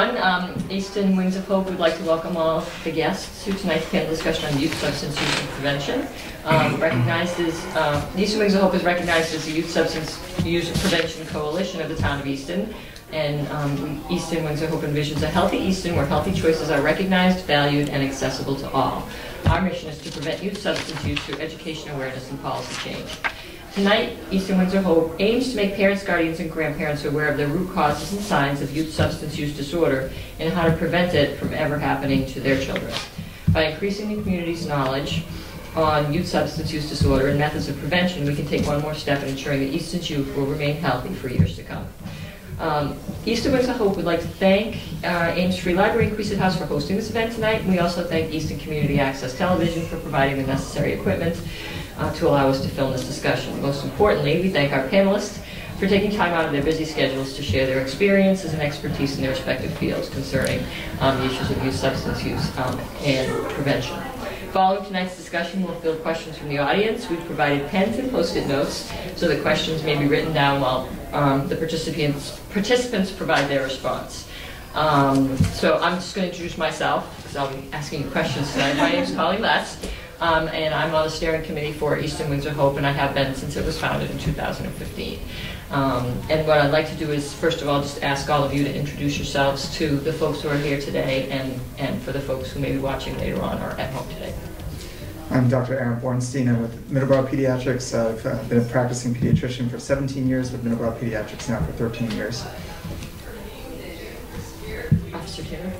Everyone. Um, Easton Wings of Hope would like to welcome all the guests to tonight's panel discussion on youth substance use and prevention. Um, recognized as, uh, Easton Wings of Hope is recognized as the Youth Substance Use Prevention Coalition of the town of Easton. And um, Easton Wings of Hope envisions a healthy Easton where healthy choices are recognized, valued, and accessible to all. Our mission is to prevent youth substance use through education awareness and policy change. Tonight, Easton Wings of Hope aims to make parents, guardians, and grandparents aware of the root causes and signs of youth substance use disorder and how to prevent it from ever happening to their children. By increasing the community's knowledge on youth substance use disorder and methods of prevention, we can take one more step in ensuring that Easton's youth will remain healthy for years to come. Um, Easton Wings of Hope would like to thank uh, Ames Free Library and Queset House for hosting this event tonight. And we also thank Easton Community Access Television for providing the necessary equipment uh, to allow us to film this discussion. Most importantly, we thank our panelists for taking time out of their busy schedules to share their experiences and expertise in their respective fields concerning um, the issues of youth substance use um, and prevention. Following tonight's discussion, we'll field questions from the audience. We've provided pens and post-it notes so that questions may be written down while um, the participants, participants provide their response. Um, so I'm just going to introduce myself because I'll be asking you questions tonight. My name is Colleen Letts, um, and I'm on the steering committee for Easton Wings of Hope, and I have been since it was founded in 2015. Um, and what I'd like to do is, first of all, just ask all of you to introduce yourselves to the folks who are here today and, and for the folks who may be watching later on or at home today. I'm Dr. Aaron Bornstein. I'm with Middleborough Pediatrics. I've uh, been a practicing pediatrician for 17 years, with Middleborough Pediatrics now for 13 years. Officer Taylor?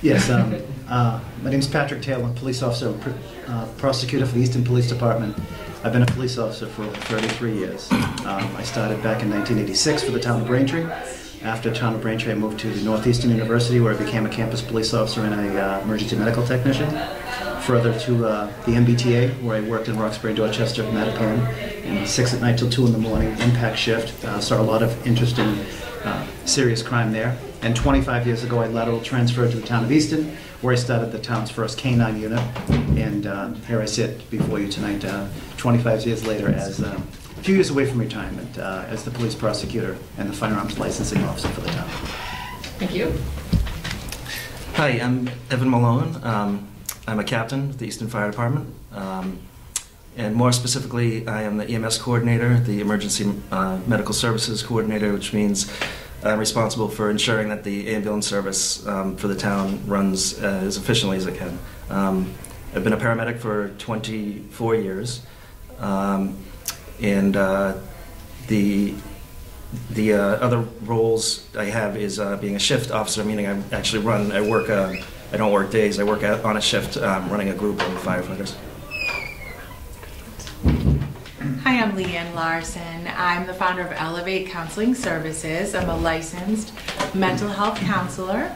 Yes, um, uh, my name is Patrick Taylor, police officer, pr- uh, prosecutor for the Easton Police Department. I've been a police officer for 33 years. Um, I started back in 1986 for the town of Braintree. After town of Braintree, I moved to the Northeastern University where I became a campus police officer and a uh, emergency medical technician. Further to uh, the MBTA where I worked in Roxbury, Dorchester, Mattapan, and 6 at night till 2 in the morning, impact shift. Uh, saw a lot of interesting uh, serious crime there. And 25 years ago, I lateral transferred to the town of Easton, where I started the town's first K-9 unit. And uh, here I sit before you tonight, uh, 25 years later, as uh, a few years away from retirement, uh, as the police prosecutor and the firearms licensing officer for the town. Thank you. Hi, I'm Evan Malone. Um, I'm a captain with the Easton Fire Department. Um, and more specifically, I am the EMS coordinator, the Emergency uh, Medical Services coordinator, which means I'm responsible for ensuring that the ambulance service um, for the town runs uh, as efficiently as it can. Um, I've been a paramedic for 24 years, um, and uh, the the uh, other roles I have is uh, being a shift officer, meaning I actually run. I work. Uh, I don't work days. I work on a shift, um, running a group of firefighters. Hi, I'm Leanne Larson. I'm the founder of Elevate Counseling Services. I'm a licensed mental health counselor,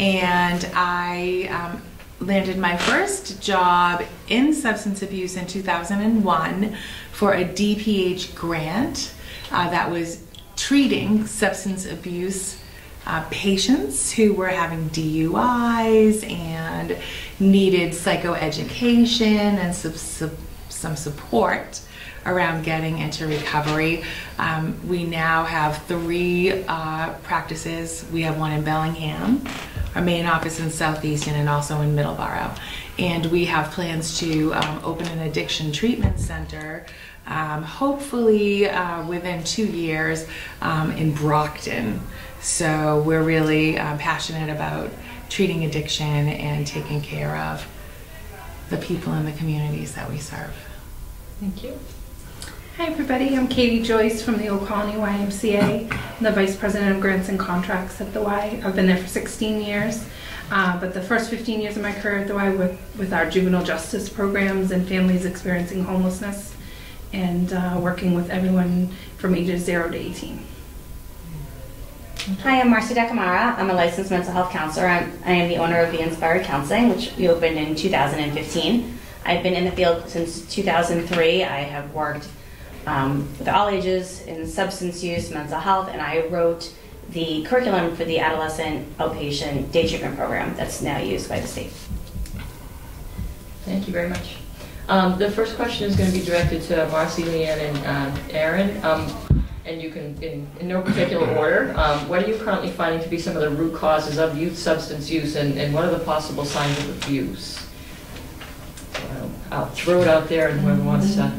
and I um, landed my first job in substance abuse in 2001 for a DPH grant uh, that was treating substance abuse uh, patients who were having DUIs and needed psychoeducation and some, some, some support around getting into recovery. Um, we now have three uh, practices. We have one in Bellingham, our main office in Southeastern, and also in Middleborough. And we have plans to um, open an addiction treatment center, um, hopefully uh, within two years, um, in Brockton. So we're really uh, passionate about treating addiction and taking care of the people in the communities that we serve. Thank you. Hi everybody, I'm Katie Joyce from the Old Colony YMCA. I'm the Vice President of Grants and Contracts at the Y. I've been there for 16 years, uh, but the first 15 years of my career at the Y with, with our juvenile justice programs and families experiencing homelessness and uh, working with everyone from ages 0 to 18. Hi, I'm Marcy Decamara. I'm a licensed mental health counselor. I'm, I am the owner of the Inspired Counseling, which we opened in 2015. I've been in the field since 2003. I have worked um, with all ages in substance use, mental health, and I wrote the curriculum for the adolescent outpatient day treatment program that's now used by the state. Thank you very much. Um, the first question is going to be directed to Marcy, Leanne, and uh, Aaron. Um, and you can, in, in no particular order, um, what are you currently finding to be some of the root causes of youth substance use, and, and what are the possible signs of abuse? I'll throw it out there, and whoever wants to.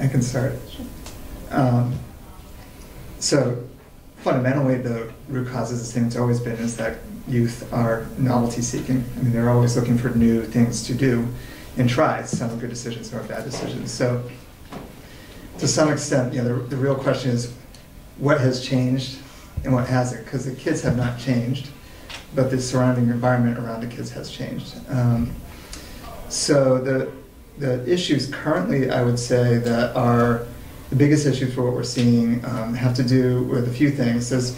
I can start. Um, so fundamentally, the root cause is the same it's always been, is that youth are novelty seeking. I mean, they're always looking for new things to do and try. Some good decisions, some bad decisions. So to some extent, you know, the, the real question is what has changed and what hasn't? Because the kids have not changed, but the surrounding environment around the kids has changed. Um, so the the issues currently, I would say, that are the biggest issues for what we're seeing um, have to do with a few things. There's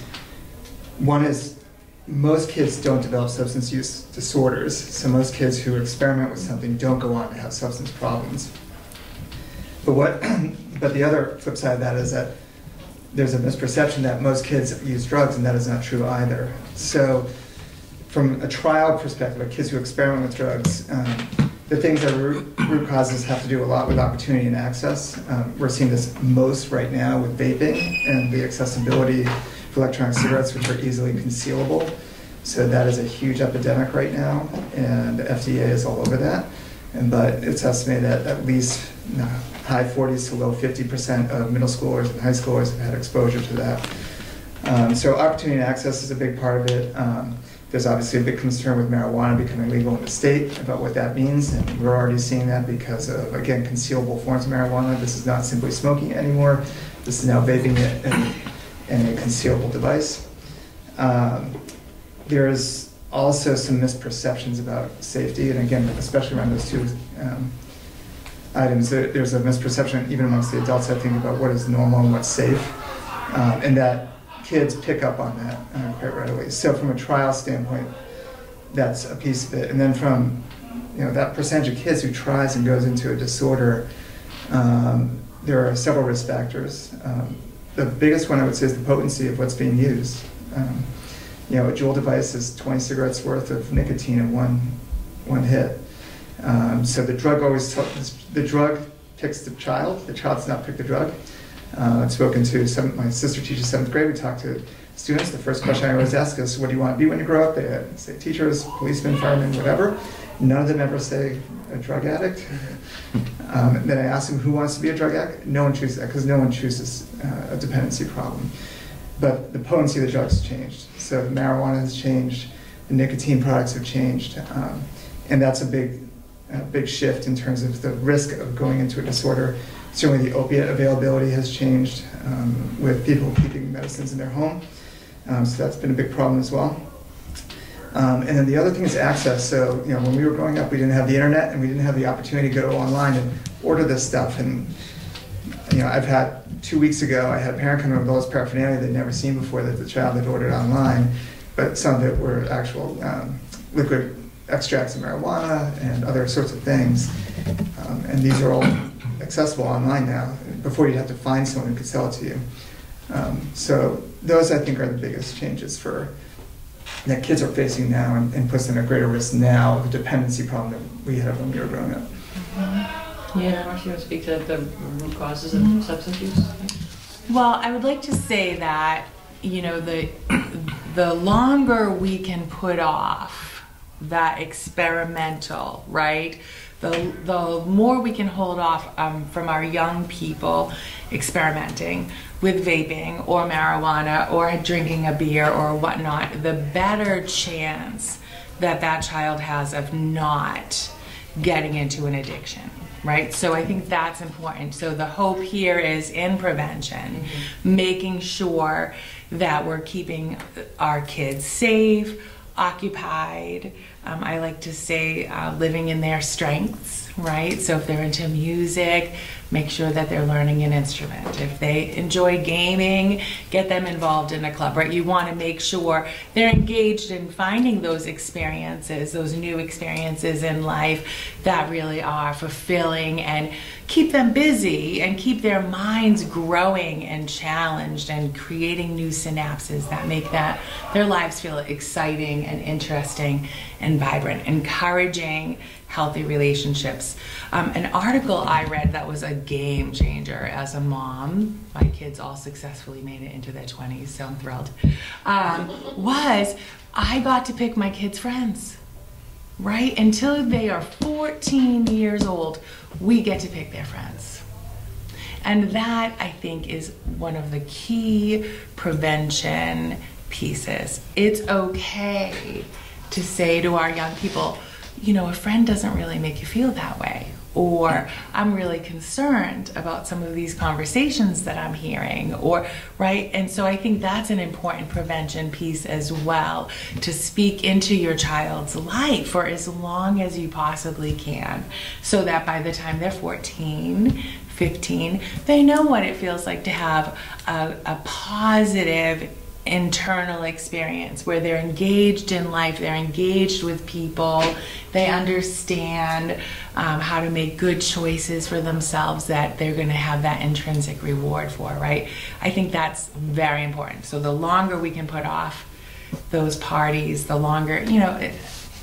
one is most kids don't develop substance use disorders. So most kids who experiment with something don't go on to have substance problems. But what? but the other flip side of that is that there's a misperception that most kids use drugs, and that is not true either. So, from a trial perspective, of kids who experiment with drugs, um, the things that root, causes have to do a lot with opportunity and access. Um, we're seeing this most right now with vaping and the accessibility of electronic cigarettes, which are easily concealable. So that is a huge epidemic right now, and the FDA is all over that. And but it's estimated that at least high 40s to low 50% of middle schoolers and high schoolers have had exposure to that. Um, so opportunity and access is a big part of it. Um, there's obviously a big concern with marijuana becoming legal in the state about what that means, and we're already seeing that because of, again, concealable forms of marijuana. This is not simply smoking anymore. This is now vaping it in, in a concealable device. Um, there's also some misperceptions about safety, and again, especially around those two um, items, there, there's a misperception even amongst the adults, I think, about what is normal and what's safe, um, and that kids pick up on that uh, quite readily. So from a trial standpoint, that's a piece of it. And then from you know that percentage of kids who tries and goes into a disorder, um, there are several risk factors. Um, the biggest one I would say is the potency of what's being used. Um, you know, a Juul device is 20 cigarettes worth of nicotine in one one hit. Um, so the drug always the drug picks the child. The child does not pick the drug. Uh, I've spoken to some, my sister teaches seventh grade. We talk to students. The first question I always ask is, what do you want to be when you grow up? They say teachers, policemen, firemen, whatever. None of them ever say a drug addict. Um, then I ask them who wants to be a drug addict. No one chooses that because no one chooses uh, a dependency problem. But the potency of the drugs changed. So the marijuana has changed. The nicotine products have changed, um, and that's a big, a big shift in terms of the risk of going into a disorder Certainly, the opiate availability has changed um, with people keeping medicines in their home. Um, so that's been a big problem as well. Um, and then the other thing is access. So, you know, when we were growing up, we didn't have the internet and we didn't have the opportunity to go online and order this stuff. And, you know, I've had two weeks ago, I had a parent come in with all this paraphernalia they'd never seen before that the child had ordered online, but some of it were actual um, liquid extracts of marijuana and other sorts of things. Um, and these are all accessible online now. Before you'd have to find someone who could sell it to you. Um, so those I think are the biggest changes for that kids are facing now and, and puts them at greater risk now of a dependency problem that we had when we were growing up. Yeah, Marcia, you want to speak to the root causes of Mm-hmm. substance use? Well, I would like to say that, you know, the the longer we can put off that experimental, right? The, the more we can hold off um, from our young people experimenting with vaping or marijuana or drinking a beer or whatnot, the better chance that that child has of not getting into an addiction right? So I think that's important. So the hope here is in prevention, making sure that we're keeping our kids safe, occupied. Um, I like to say uh, living in their strengths, right? So if they're into music, make sure that they're learning an instrument. If they enjoy gaming, get them involved in a club, right? You want to make sure they're engaged in finding those experiences, those new experiences in life that really are fulfilling and keep them busy and keep their minds growing and challenged and creating new synapses that make that their lives feel exciting and interesting and vibrant, encouraging healthy relationships. Um, an article I read that was a game changer as a mom. My kids all successfully made it into their 20s, so I'm thrilled. Um, was I got to pick my kids' friends, right? Until they are 14 years old, we get to pick their friends. And that, I think, is one of the key prevention pieces. It's okay to say to our young people, you know, a friend doesn't really make you feel that way. Or I'm really concerned about some of these conversations that I'm hearing, or right? And so I think that's an important prevention piece as well to speak into your child's life for as long as you possibly can, so that by the time they're 14, 15, they know what it feels like to have a, a positive internal experience where they're engaged in life, they're engaged with people, they understand um, how to make good choices for themselves that they're going to have that intrinsic reward for, right? I think that's very important. So the longer we can put off those parties, the longer, you know,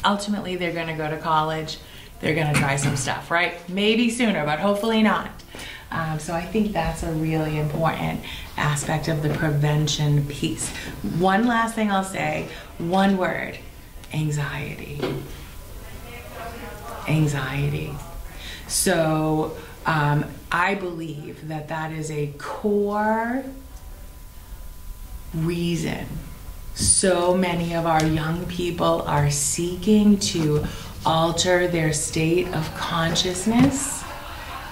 ultimately they're going to go to college, they're going to try some stuff, right? Maybe sooner, but hopefully not. Um, so I think that's a really important aspect of the prevention piece. One last thing I'll say one word anxiety. Anxiety. So um, I believe that that is a core reason so many of our young people are seeking to alter their state of consciousness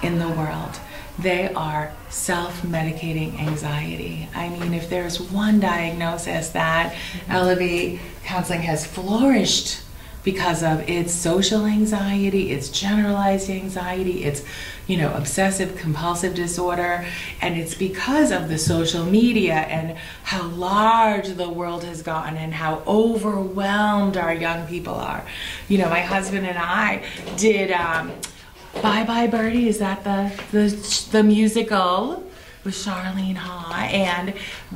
in the world they are self medicating anxiety. I mean, if there's one diagnosis that Elevate Counseling has flourished because of its social anxiety, its generalized anxiety, its you know obsessive compulsive disorder, and it's because of the social media and how large the world has gotten and how overwhelmed our young people are. You know, my husband and I did. Um, Bye Bye Birdie, is that the, the, the musical with Charlene Ha? And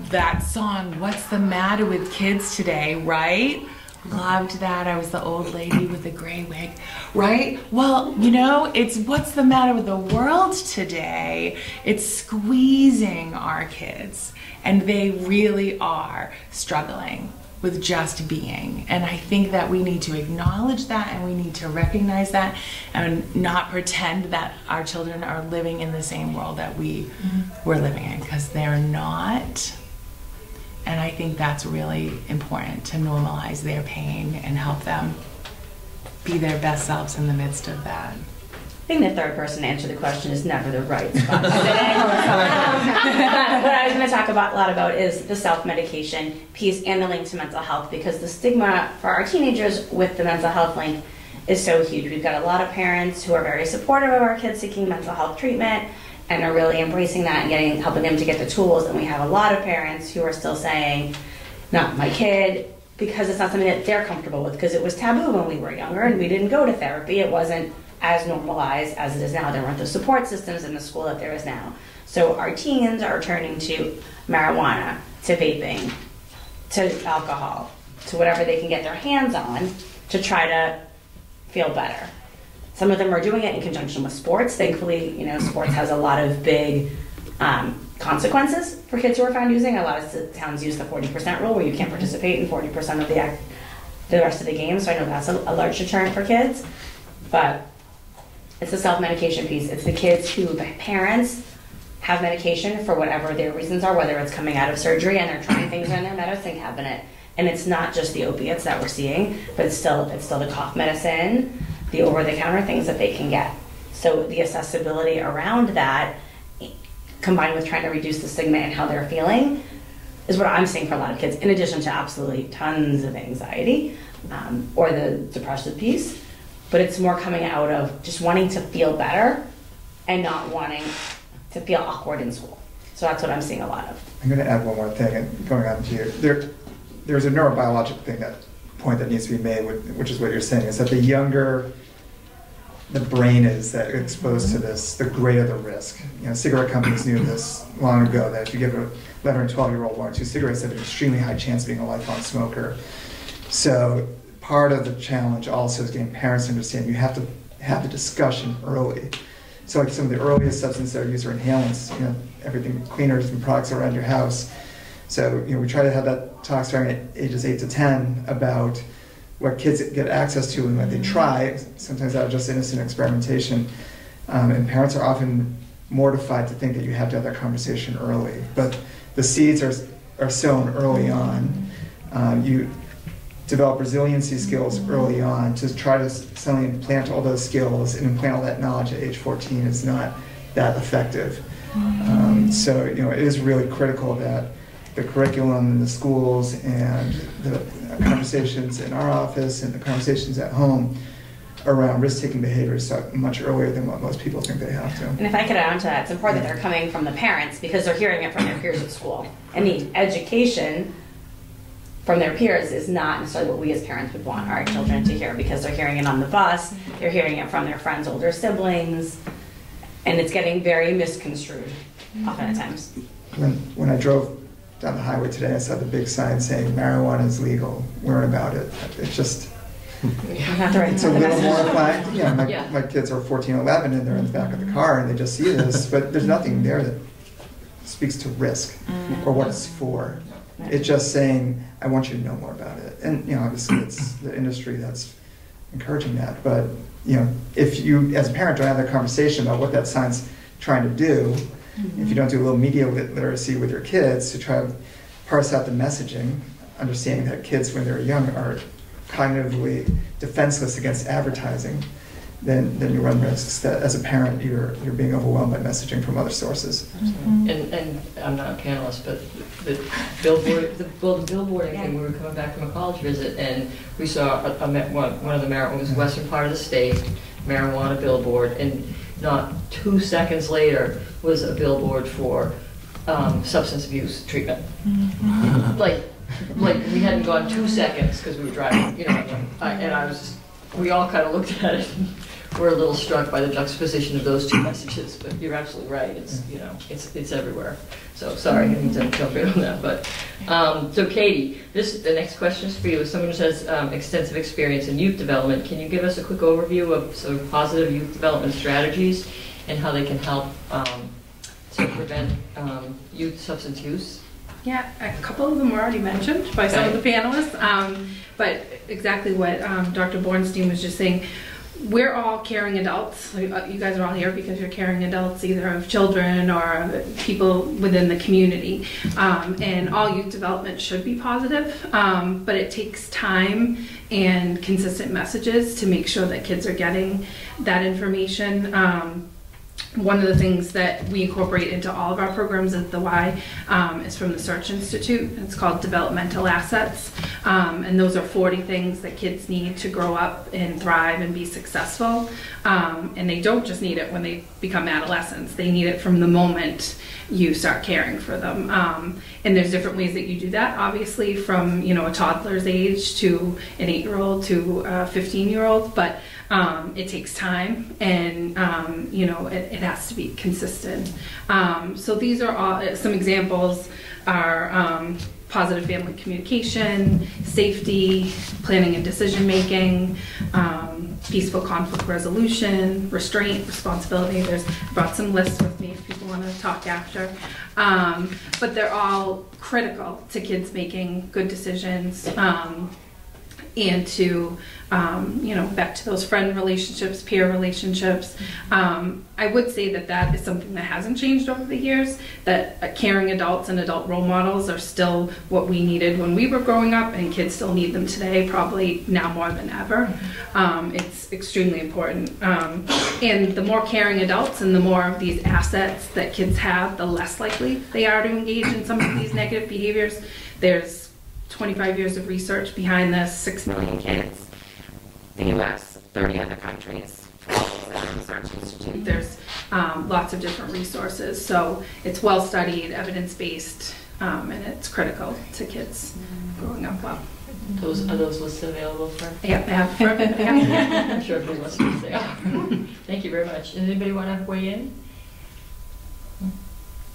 that song, What's the Matter with Kids Today, right? Loved that. I was the old lady with the gray wig, right? Well, you know, it's what's the matter with the world today? It's squeezing our kids, and they really are struggling with just being. And I think that we need to acknowledge that and we need to recognize that and not pretend that our children are living in the same world that we mm-hmm. were living in because they're not. And I think that's really important to normalize their pain and help them be their best selves in the midst of that. I think the third person to answer the question is never the right spot. what I was going to talk about a lot about is the self-medication piece and the link to mental health because the stigma for our teenagers with the mental health link is so huge. We've got a lot of parents who are very supportive of our kids seeking mental health treatment and are really embracing that and getting helping them to get the tools. And we have a lot of parents who are still saying, "Not my kid," because it's not something that they're comfortable with because it was taboo when we were younger and we didn't go to therapy. It wasn't as normalized as it is now. There weren't the support systems in the school that there is now. So our teens are turning to marijuana, to vaping, to alcohol, to whatever they can get their hands on to try to feel better. Some of them are doing it in conjunction with sports. Thankfully, you know, sports has a lot of big um, consequences for kids who are found using. A lot of towns use the 40% rule where you can't participate in 40% of the act, the rest of the game. So I know that's a, a large deterrent for kids. But it's the self-medication piece. It's the kids who the parents have medication for whatever their reasons are, whether it's coming out of surgery and they're trying things in their medicine cabinet. And it's not just the opiates that we're seeing, but it's still it's still the cough medicine, the over-the-counter things that they can get. So the accessibility around that, combined with trying to reduce the stigma and how they're feeling, is what I'm seeing for a lot of kids. In addition to absolutely tons of anxiety um, or the depressive piece, but it's more coming out of just wanting to feel better and not wanting to feel awkward in school. So that's what I'm seeing a lot of. I'm going to add one more thing, and going on to you, there, there's a neurobiological thing that point that needs to be made, which is what you're saying, is that the younger the brain is that exposed to this, the greater the risk. You know, cigarette companies knew this long ago that if you give a 11 or 12 year old one or two cigarettes, they have an extremely high chance of being a lifelong smoker. So part of the challenge also is getting parents to understand you have to have the discussion early So like some of the earliest substances that are used are inhalants, you know, everything cleaners and products around your house. So, you know, we try to have that talk starting at ages eight to 10 about what kids get access to and what they try, sometimes out of just innocent experimentation. Um, and parents are often mortified to think that you have to have that conversation early. But the seeds are, are sown early on. Um, you develop resiliency skills early on. To try to suddenly implant all those skills and implant all that knowledge at age 14 is not that effective. Um, so, you know, it is really critical that the curriculum in the schools and the conversations in our office and the conversations at home around risk-taking behaviors start much earlier than what most people think they have to. And if I could add on to that, it's important that they're coming from the parents because they're hearing it from their peers at school. And the education from their peers is not necessarily what we as parents would want our children to hear because they're hearing it on the bus, they're hearing it from their friends' older siblings, and it's getting very misconstrued often at times. When, when I drove down the highway today, I saw the big sign saying marijuana is legal, learn about it. It's just, right it's a little message. mortifying. Yeah, my, Yeah. my kids are 14, 11, and they're in the back of the car and they just see this, but there's nothing there that speaks to risk mm. or what it's for. It's just saying, I want you to know more about it. And, you know, obviously it's the industry that's encouraging that. But, you know, if you, as a parent, don't have that conversation about what that sign's trying to do, if you mm-hmm. don't do a little media lit- literacy with your kids to try to parse out the messaging, understanding that kids when they're young are cognitively defenseless against advertising, then, then you run risks that as a parent, you're, you're being overwhelmed by messaging from other sources. Mm-hmm. And, and I'm not a panelist, but the billboard, the, well, the billboarding thing, we were coming back from a college visit and we saw a, a, ma- one, one of the marijuana, it was western part of the state, marijuana billboard, and not two seconds later was a billboard for, um, substance abuse treatment. Like, like, we hadn't gone two seconds because we were driving, you know, I- and I was, just- we all kind of looked at it. and we're a little struck by the juxtaposition of those two messages, but you're absolutely right, it's, you know, it's, it's everywhere. So, sorry, I need to jump in on that, but, um, so Katie, this, the next question is for you. As someone who has um, extensive experience in youth development, can you give us a quick overview of sort of positive youth development strategies and how they can help um, to prevent um, youth substance use? Yeah, a couple of them were already mentioned by some of the panelists, um, but exactly what um, Dr. Bornstein was just saying. We're all caring adults. Uh, You guys are all here because you're caring adults, either of children or people within the community. Um, and all youth development should be positive, um, but it takes time and consistent messages to make sure that kids are getting that information. Um, one of the things that we incorporate into all of our programs at the Y um, is from the Search Institute. It's called Developmental Assets. Um, and those are 40 things that kids need to grow up and thrive and be successful. Um, and they don't just need it when they become adolescents, they need it from the moment you start caring for them. Um, and there's different ways that you do that, obviously, from you know a toddler's age to an eight-year-old to a 15-year-old. But um, it takes time, and um, you know it, it has to be consistent. Um, so these are all some examples are um, positive family communication, safety, planning and decision making, um, peaceful conflict resolution, restraint, responsibility. There's I brought some lists with me if people want to talk after. Um, but they're all critical to kids making good decisions. Um, and to um, you know back to those friend relationships peer relationships. Um, i would say that that is something that hasn't changed over the years that uh, caring adults and adult role models are still what we needed when we were growing up and kids still need them today probably now more than ever. Um, it's extremely important. Um, and the more caring adults and the more of these assets that kids have the less likely they are to engage in some of these negative behaviors. There's 25 years of research behind this, 6 million kids. The US, 30 other countries. There's um, lots of different resources, so it's well studied, evidence based, um, and it's critical to kids growing up well. Those, are those lists available for? Yep, I have, yeah. I'm sure everyone listens, they are. Thank you very much. Does anybody want to weigh in?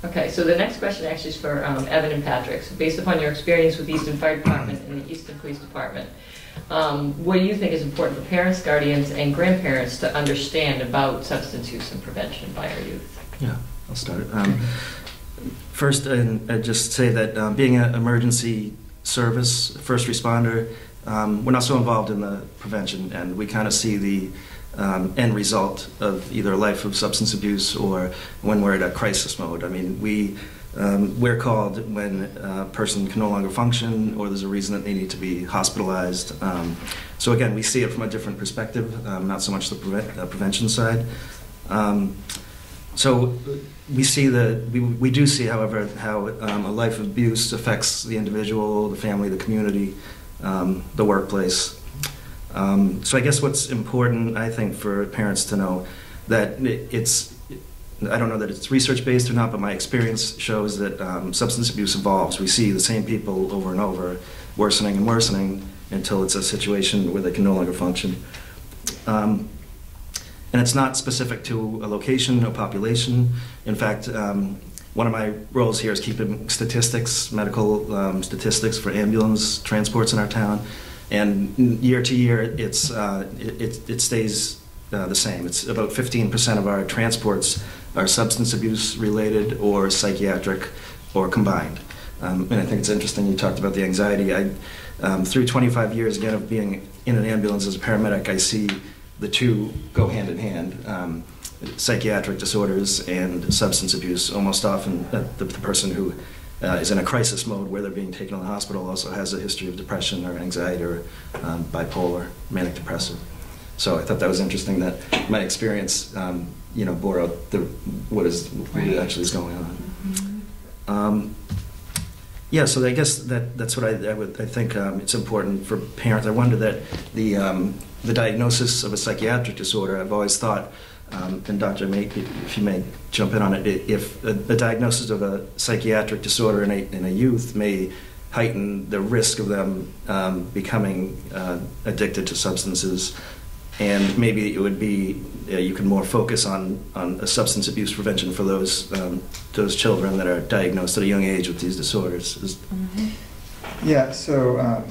Okay, so the next question actually is for um, Evan and Patrick. So based upon your experience with the Easton Fire Department and the Easton Police Department, um, what do you think is important for parents, guardians, and grandparents to understand about substance use and prevention by our youth? Yeah, I'll start. Um, First, and I'd just say that um, being an emergency service, first responder, um, we're not so involved in the prevention, and we kind of see the um, end result of either a life of substance abuse or when we're at a crisis mode. I mean, we um, we're called when a person can no longer function or there's a reason that they need to be hospitalized. Um, so again, we see it from a different perspective, um, not so much the uh, prevention side. Um, so we see that we, we do see, however, how um, a life of abuse affects the individual, the family, the community, the workplace. Um, so I guess what's important, I think, for parents to know that it's I don't know that it's research based or not, but my experience shows that um, substance abuse evolves. We see the same people over and over, worsening and worsening until it's a situation where they can no longer function. Um, and it's not specific to a location or population. In fact, um, one of my roles here is keeping statistics, medical um, statistics for ambulance transports in our town. And year to year, it's, uh, it, it, stays uh, the same. It's about 15% of our transports are substance abuse related or psychiatric or combined. Um, and I think it's interesting you talked about the anxiety. I, um, through 25 years again of being in an ambulance as a paramedic, I see the two go hand in hand. Um, psychiatric disorders and substance abuse. Almost often, uh, the, the, person who uh, is in a crisis mode where they're being taken to the hospital also has a history of depression or anxiety or um, bipolar, manic depressive. So I thought that was interesting that my experience, um, you know, bore out the what is what actually is going on. Um, yeah, so I guess that that's what I, I would I think um, it's important for parents. I wonder that the um, the diagnosis of a psychiatric disorder. I've always thought, um, and Dr. May, if you may jump in on it, if a, a diagnosis of a psychiatric disorder in a, in a youth may heighten the risk of them um, becoming uh, addicted to substances, and maybe it would be uh, you can more focus on, on a substance abuse prevention for those um, those children that are diagnosed at a young age with these disorders. Is, Yeah, so, um,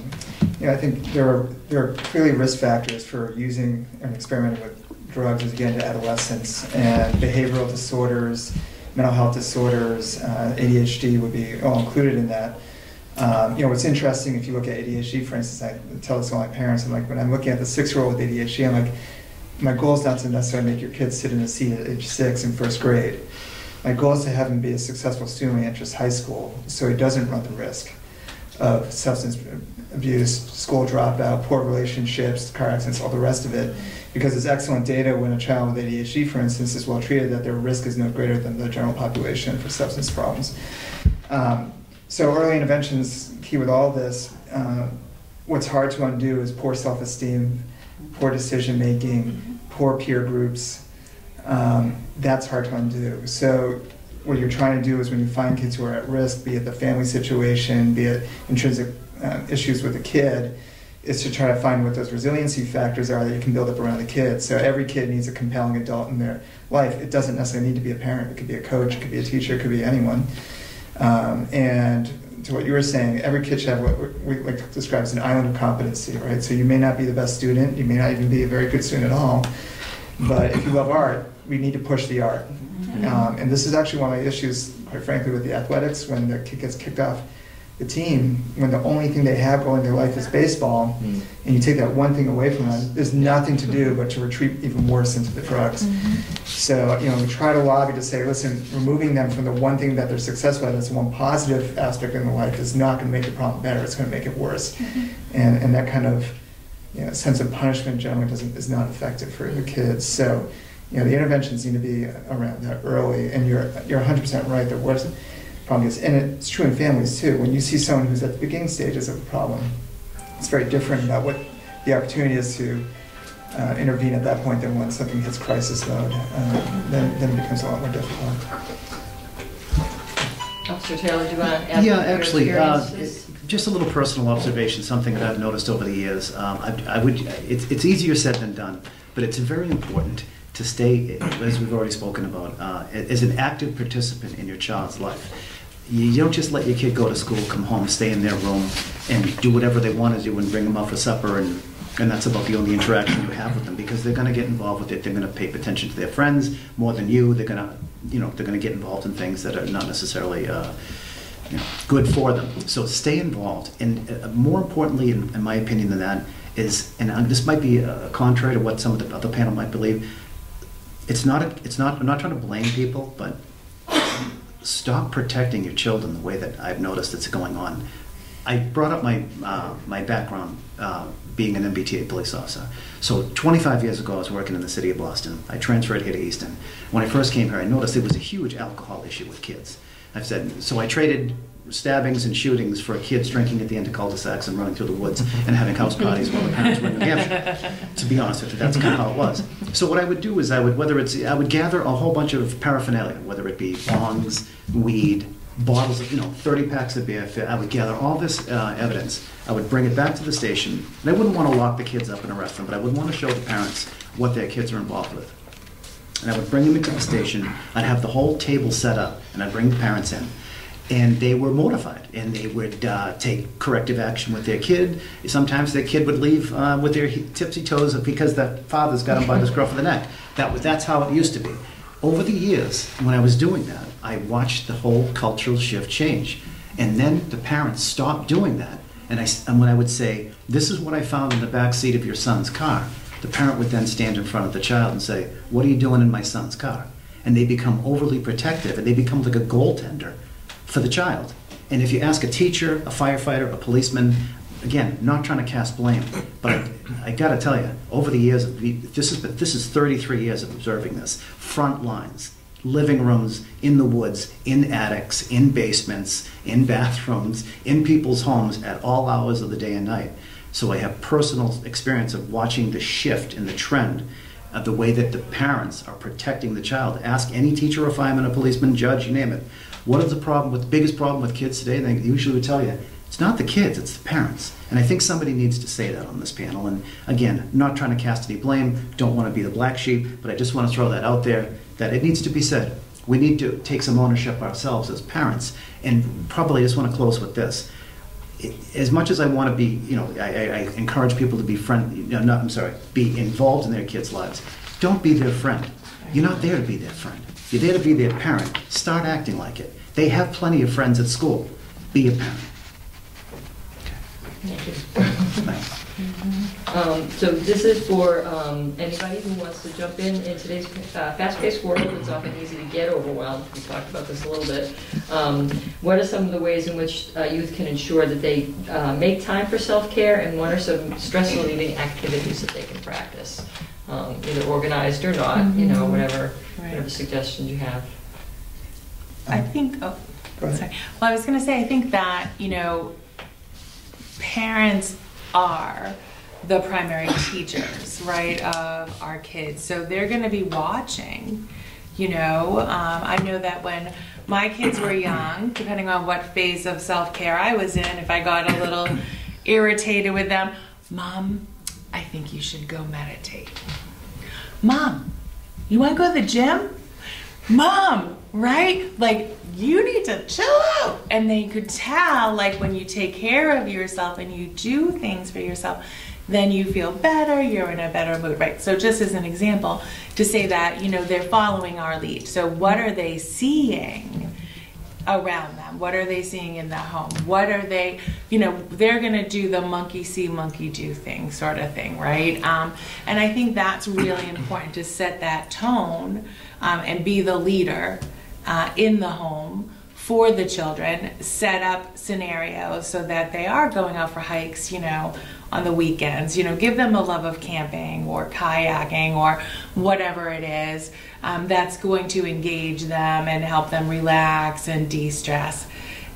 know, I think there are, there are clearly risk factors for using and experimenting with drugs as you get into adolescence, and behavioral disorders, mental health disorders, uh, ADHD would be all included in that. Um, you know, what's interesting, if you look at ADHD, for instance, I tell this to my parents, I'm like, when I'm looking at the six-year-old with ADHD, I'm like, my goal is not to necessarily make your kid sit in a seat at age six in first grade. My goal is to have him be a successful student when he enters high school, so he doesn't run the risk of substance abuse, school dropout, poor relationships, car accidents, all the rest of it. Because there's excellent data when a child with ADHD, for instance, is well treated, that their risk is no greater than the general population for substance problems. Um, so early interventions key with all this. Uh, what's hard to undo is poor self-esteem, poor decision making, poor peer groups. Um, that's hard to undo. So what you're trying to do is when you find kids who are at risk, be it the family situation, be it intrinsic uh, issues with the kid, is to try to find what those resiliency factors are that you can build up around the kid. So every kid needs a compelling adult in their life. It doesn't necessarily need to be a parent. It could be a coach. It could be a teacher. It could be anyone. Um, and to what you were saying, every kid should have what we like to describe as an island of competency, right? So you may not be the best student. You may not even be a very good student at all. But if you love art, we need to push the art. Um, and this is actually one of my issues, quite frankly, with the athletics when the kid gets kicked off the team, when the only thing they have going in their life is baseball, Mm. and you take that one thing away from them, there's nothing to do but to retreat even worse into the drugs. So, you know, we try to lobby to say, listen, removing them from the one thing that they're successful at, that's one positive aspect in their life, is not going to make the problem better. It's going to make it worse. And, and that kind of you know, sense of punishment generally doesn't, is not effective for the kids. So, you know, the interventions need to be around that early. And you're, you're 100% right. There was problem is, and it's true in families too. When you see someone who's at the beginning stages of a problem, it's very different about what the opportunity is to uh, intervene at that point than when something hits crisis mode. Uh, then, then it becomes a lot more difficult. Officer Taylor, do you want to add Yeah, actually, uh, it- just a little personal observation, something that I've noticed over the years. Um, I, I would, it's, it's easier said than done, but it's very important. to stay, as we've already spoken about, uh, as an active participant in your child's life. You don't just let your kid go to school, come home, stay in their room, and do whatever they want to do and bring them out for supper, and, and that's about the only interaction you have with them because they're going to get involved with it. They're going to pay attention to their friends more than you. They're going to, you know, they're going to get involved in things that are not necessarily. Uh, you know, good for them. So stay involved. And uh, more importantly, in, in my opinion, than that is, and uh, this might be uh, contrary to what some of the other panel might believe. It's not. A, it's not. I'm not trying to blame people, but stop protecting your children the way that I've noticed it's going on. I brought up my uh, my background uh, being an MBTA police officer. So 25 years ago, I was working in the city of Boston. I transferred here to Easton. When I first came here, I noticed there was a huge alcohol issue with kids. I've said so. I traded stabbings and shootings for kids drinking at the end of cul-de-sacs and running through the woods and having house parties while the parents were in New Hampshire. To be honest with you, that's kind of how it was. So what I would do is I would, whether it's, I would gather a whole bunch of paraphernalia, whether it be bongs, weed, bottles of, you know, 30 packs of beer. I would gather all this uh, evidence. I would bring it back to the station. And I wouldn't want to lock the kids up and arrest them, but I would want to show the parents what their kids are involved with. And I would bring them into the station. I'd have the whole table set up, and I'd bring the parents in and they were mortified and they would uh, take corrective action with their kid. Sometimes their kid would leave uh, with their tipsy toes because the father's got him by the scruff of the neck. That was, that's how it used to be. Over the years, when I was doing that, I watched the whole cultural shift change. And then the parents stopped doing that. And, I, and when I would say, This is what I found in the back seat of your son's car, the parent would then stand in front of the child and say, What are you doing in my son's car? And they become overly protective and they become like a goaltender for the child. And if you ask a teacher, a firefighter, a policeman, again, not trying to cast blame, but I, I got to tell you, over the years, this is this is 33 years of observing this. Front lines, living rooms in the woods, in attics, in basements, in bathrooms, in people's homes at all hours of the day and night. So I have personal experience of watching the shift in the trend of the way that the parents are protecting the child. Ask any teacher a fireman, a policeman, judge, you name it. What is the problem with the biggest problem with kids today? They usually would tell you it's not the kids, it's the parents. And I think somebody needs to say that on this panel. And again, not trying to cast any blame, don't want to be the black sheep, but I just want to throw that out there that it needs to be said. We need to take some ownership ourselves as parents. And probably just want to close with this. As much as I want to be, you know, I, I encourage people to be friendly, no, not, I'm sorry, be involved in their kids' lives. Don't be their friend. You're not there to be their friend. You're there to be their parent. Start acting like it. They have plenty of friends at school. Be a parent. Thank you. Thanks. Um, So this is for um, anybody who wants to jump in. In today's uh, fast-paced world, it's often easy to get overwhelmed. We talked about this a little bit. Um, What are some of the ways in which uh, youth can ensure that they uh, make time for self-care? And what are some stress relieving activities that they can practice? Um, Either organized or not, you know, Mhm. whatever, Right. whatever suggestions you have. I think, oh, Go ahead. sorry. Well, I was going to say, I think that, you know, parents are the primary teachers, right, of our kids. So they're going to be watching, you know. Um, I know that when my kids were young, depending on what phase of self care I was in, if I got a little irritated with them, Mom, I think you should go meditate. Mom, you want to go to the gym? Mom, right? Like, you need to chill out. And they could tell, like, when you take care of yourself and you do things for yourself, then you feel better, you're in a better mood, right? So, just as an example, to say that, you know, they're following our lead. So, what are they seeing? Around them? What are they seeing in the home? What are they, you know, they're going to do the monkey see, monkey do thing sort of thing, right? Um, and I think that's really important to set that tone um, and be the leader uh, in the home for the children, set up scenarios so that they are going out for hikes, you know, on the weekends. You know, give them a love of camping or kayaking or whatever it is um, that's going to engage them and help them relax and de stress.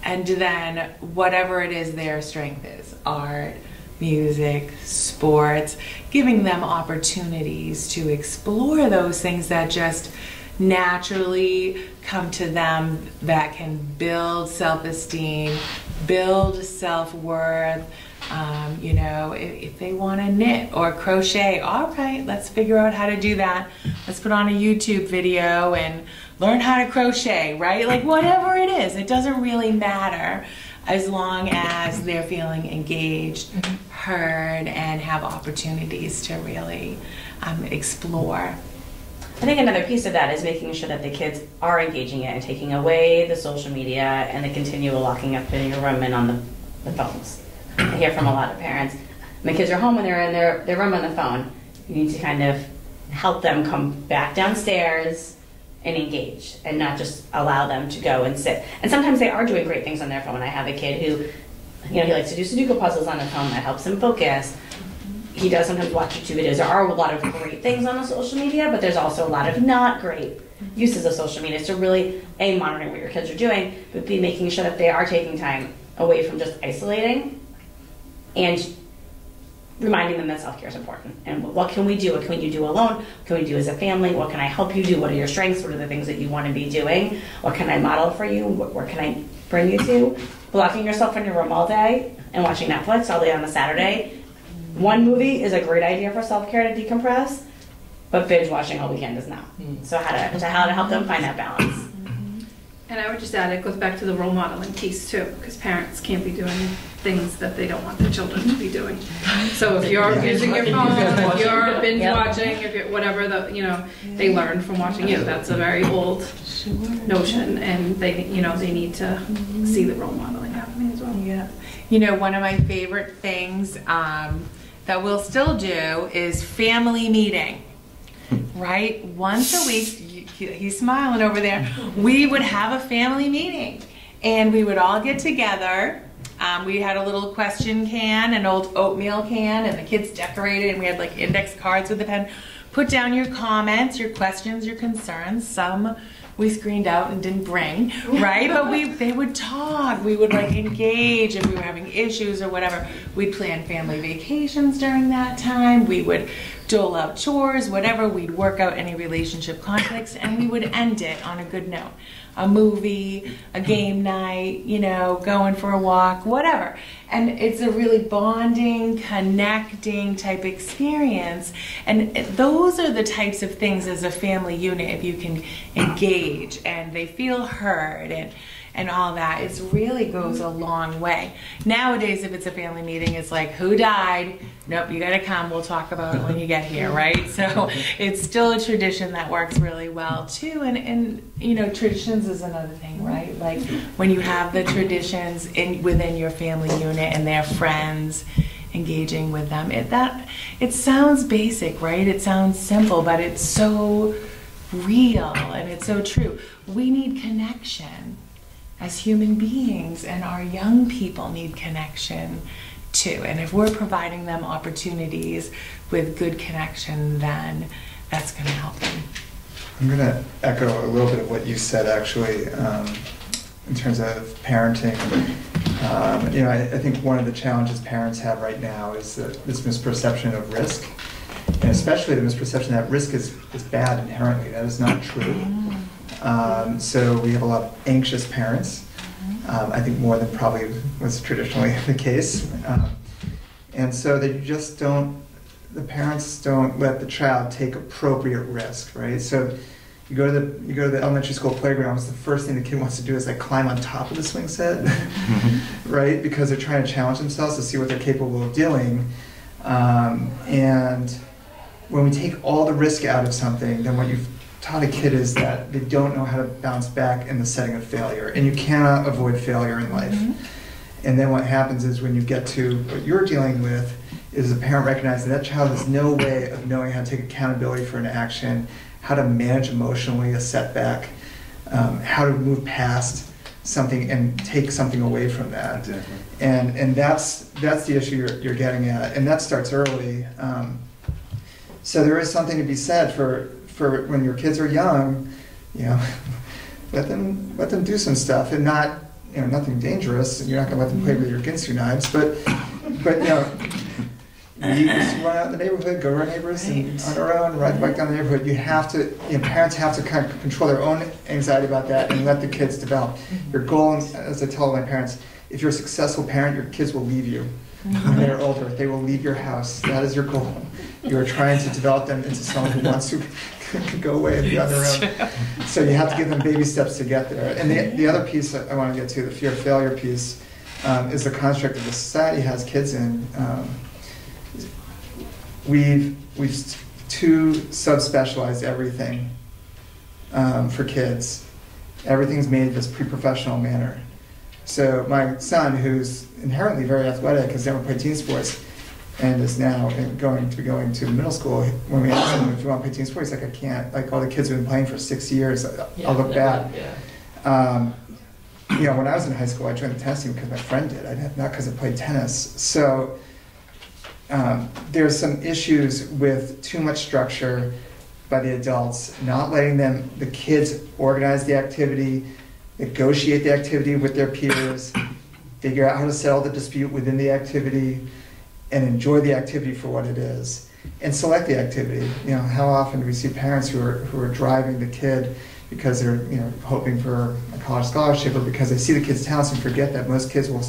And then, whatever it is their strength is art, music, sports giving them opportunities to explore those things that just naturally come to them that can build self esteem, build self worth. Um, you know, if, if they want to knit or crochet, all right, let's figure out how to do that. Let's put on a YouTube video and learn how to crochet, right? Like whatever it is, it doesn't really matter as long as they're feeling engaged, heard, and have opportunities to really um, explore. I think another piece of that is making sure that the kids are engaging it and taking away the social media and the continual locking up in your room and on the, the phones. I hear from a lot of parents, my kids are home when they're in their, their room on the phone. You need to kind of help them come back downstairs and engage and not just allow them to go and sit. And sometimes they are doing great things on their phone. I have a kid who, you know, he likes to do Sudoku puzzles on the phone that helps him focus he does sometimes watch YouTube videos. There are a lot of great things on the social media, but there's also a lot of not great uses of social media. So really, a monitoring what your kids are doing, but b making sure that they are taking time away from just isolating, and reminding them that self care is important. And what can we do? What can you do alone? What can we do as a family? What can I help you do? What are your strengths? What are the things that you want to be doing? What can I model for you? What, where can I bring you to? Blocking yourself in your room all day and watching Netflix all day on a Saturday one movie is a great idea for self care to decompress, but binge watching all weekend is not. Hmm. So how to, how to help them find that balance. And I would just add, it goes back to the role modeling piece too, because parents can't be doing things that they don't want their children to be doing. So if you're using your phone, if you're binge Yep. watching, if you're, whatever the, you know, they learn from watching you. That's a very old notion, and they, you know, they need to see the role modeling happening as well. Yeah. You know, one of my favorite things um, that we'll still do is family meeting. Right? Once a week, he- he's smiling over there. We would have a family meeting and we would all get together. Um, we had a little question can, an old oatmeal can, and the kids decorated, and we had like index cards with a pen. Put down your comments, your questions, your concerns. Some we screened out and didn't bring, right? but we they would talk. We would like engage if we were having issues or whatever. We'd plan family vacations during that time. We would dole out chores, whatever. We'd work out any relationship conflicts, and we would end it on a good note. A movie, a game night, you know, going for a walk, whatever. And it's a really bonding, connecting type experience. And those are the types of things as a family unit, if you can engage and they feel heard and and all that, it really goes a long way. Nowadays, if it's a family meeting, it's like, who died? Nope, you gotta come, we'll talk about it when you get here, right? So it's still a tradition that works really well too. And, and you know, traditions is another thing, right? Like when you have the traditions in within your family unit and their friends engaging with them. It that it sounds basic, right? It sounds simple, but it's so real and it's so true. We need connection as human beings, and our young people need connection too. And if we're providing them opportunities with good connection, then that's going to help them. I'm going to echo a little bit of what you said, actually, um, in terms of parenting. Um, you know, I, I think one of the challenges parents have right now is that this misperception of risk, and especially the misperception that risk is, is bad inherently. That is not true. Um, so we have a lot of anxious parents. Um, I think more than probably was traditionally the case. Um, and so they just don't, the parents don't let the child take appropriate risk, right? So you go to the you go to the elementary school playgrounds, the first thing the kid wants to do is like climb on top of the swing set, right? Because they're trying to challenge themselves to see what they're capable of doing. Um, and when we take all the risk out of something, then what you've taught a kid is that they don't know how to bounce back in the setting of failure, and you cannot avoid failure in life. And then what happens is when you get to what you're dealing with, is a parent recognizing that child has no way of knowing how to take accountability for an action, how to manage emotionally a setback, um, how to move past something and take something away from that. Exactly. And and that's that's the issue you're, you're getting at, and that starts early. Um, so there is something to be said for for when your kids are young, you know, let them let them do some stuff and not you know nothing dangerous. And you're not going to let them play with your Ginsu knives, but but you know. We just run out in the neighborhood, go to our neighbors, and Right. on our own, ride the bike down the neighborhood. You have to, you know, parents have to kind of control their own anxiety about that and let the kids develop. Mm-hmm. Your goal, as I tell my parents, if you're a successful parent, your kids will leave you when mm-hmm. they're older. They will leave your house. That is your goal. You are trying to develop them into someone who wants to go away in the other room. So you have to give them baby steps to get there. And the, the other piece I want to get to, the fear of failure piece, um, is the construct that the society has kids in. Um, we've we've too subspecialized everything um, for kids. Everything's made this pre-professional manner. So my son, who's inherently very athletic, has never played team sports, and is now going to be going to middle school. When we asked him if you want to play team sports, he's like, I can't. Like all the kids have been playing for six years. Yeah, I'll look bad. Yeah. Um, you know, when I was in high school, I joined the tennis team because my friend did. I didn't, not because I played tennis. So um, there's some issues with too much structure by the adults, not letting them, the kids, organize the activity, negotiate the activity with their peers, figure out how to settle the dispute within the activity, and enjoy the activity for what it is, and select the activity. You know, how often do we see parents who are who are driving the kid because they're you know hoping for a college scholarship, or because they see the kid's talents and forget that most kids will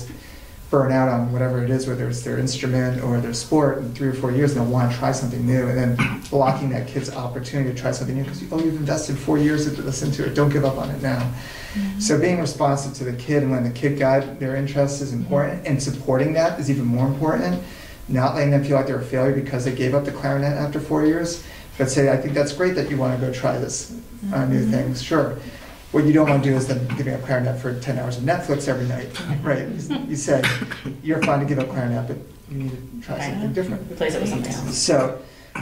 burn out on whatever it is, whether it's their instrument or their sport in three or four years, and they'll want to try something new, and then blocking that kid's opportunity to try something new because oh, you've invested four years into this into it. Don't give up on it now. Mm-hmm. So being responsive to the kid and letting the kid guide their interests is important, and supporting that is even more important. Not letting them feel like they're a failure because they gave up the clarinet after four years, but say, I think that's great that you want to go try this uh, new thing. Sure. What you don't want to do is then giving up clarinet for 10 hours of Netflix every night, right? You- say, you're fine to give up clarinet, but you need to try something different. Replace it with something else. So,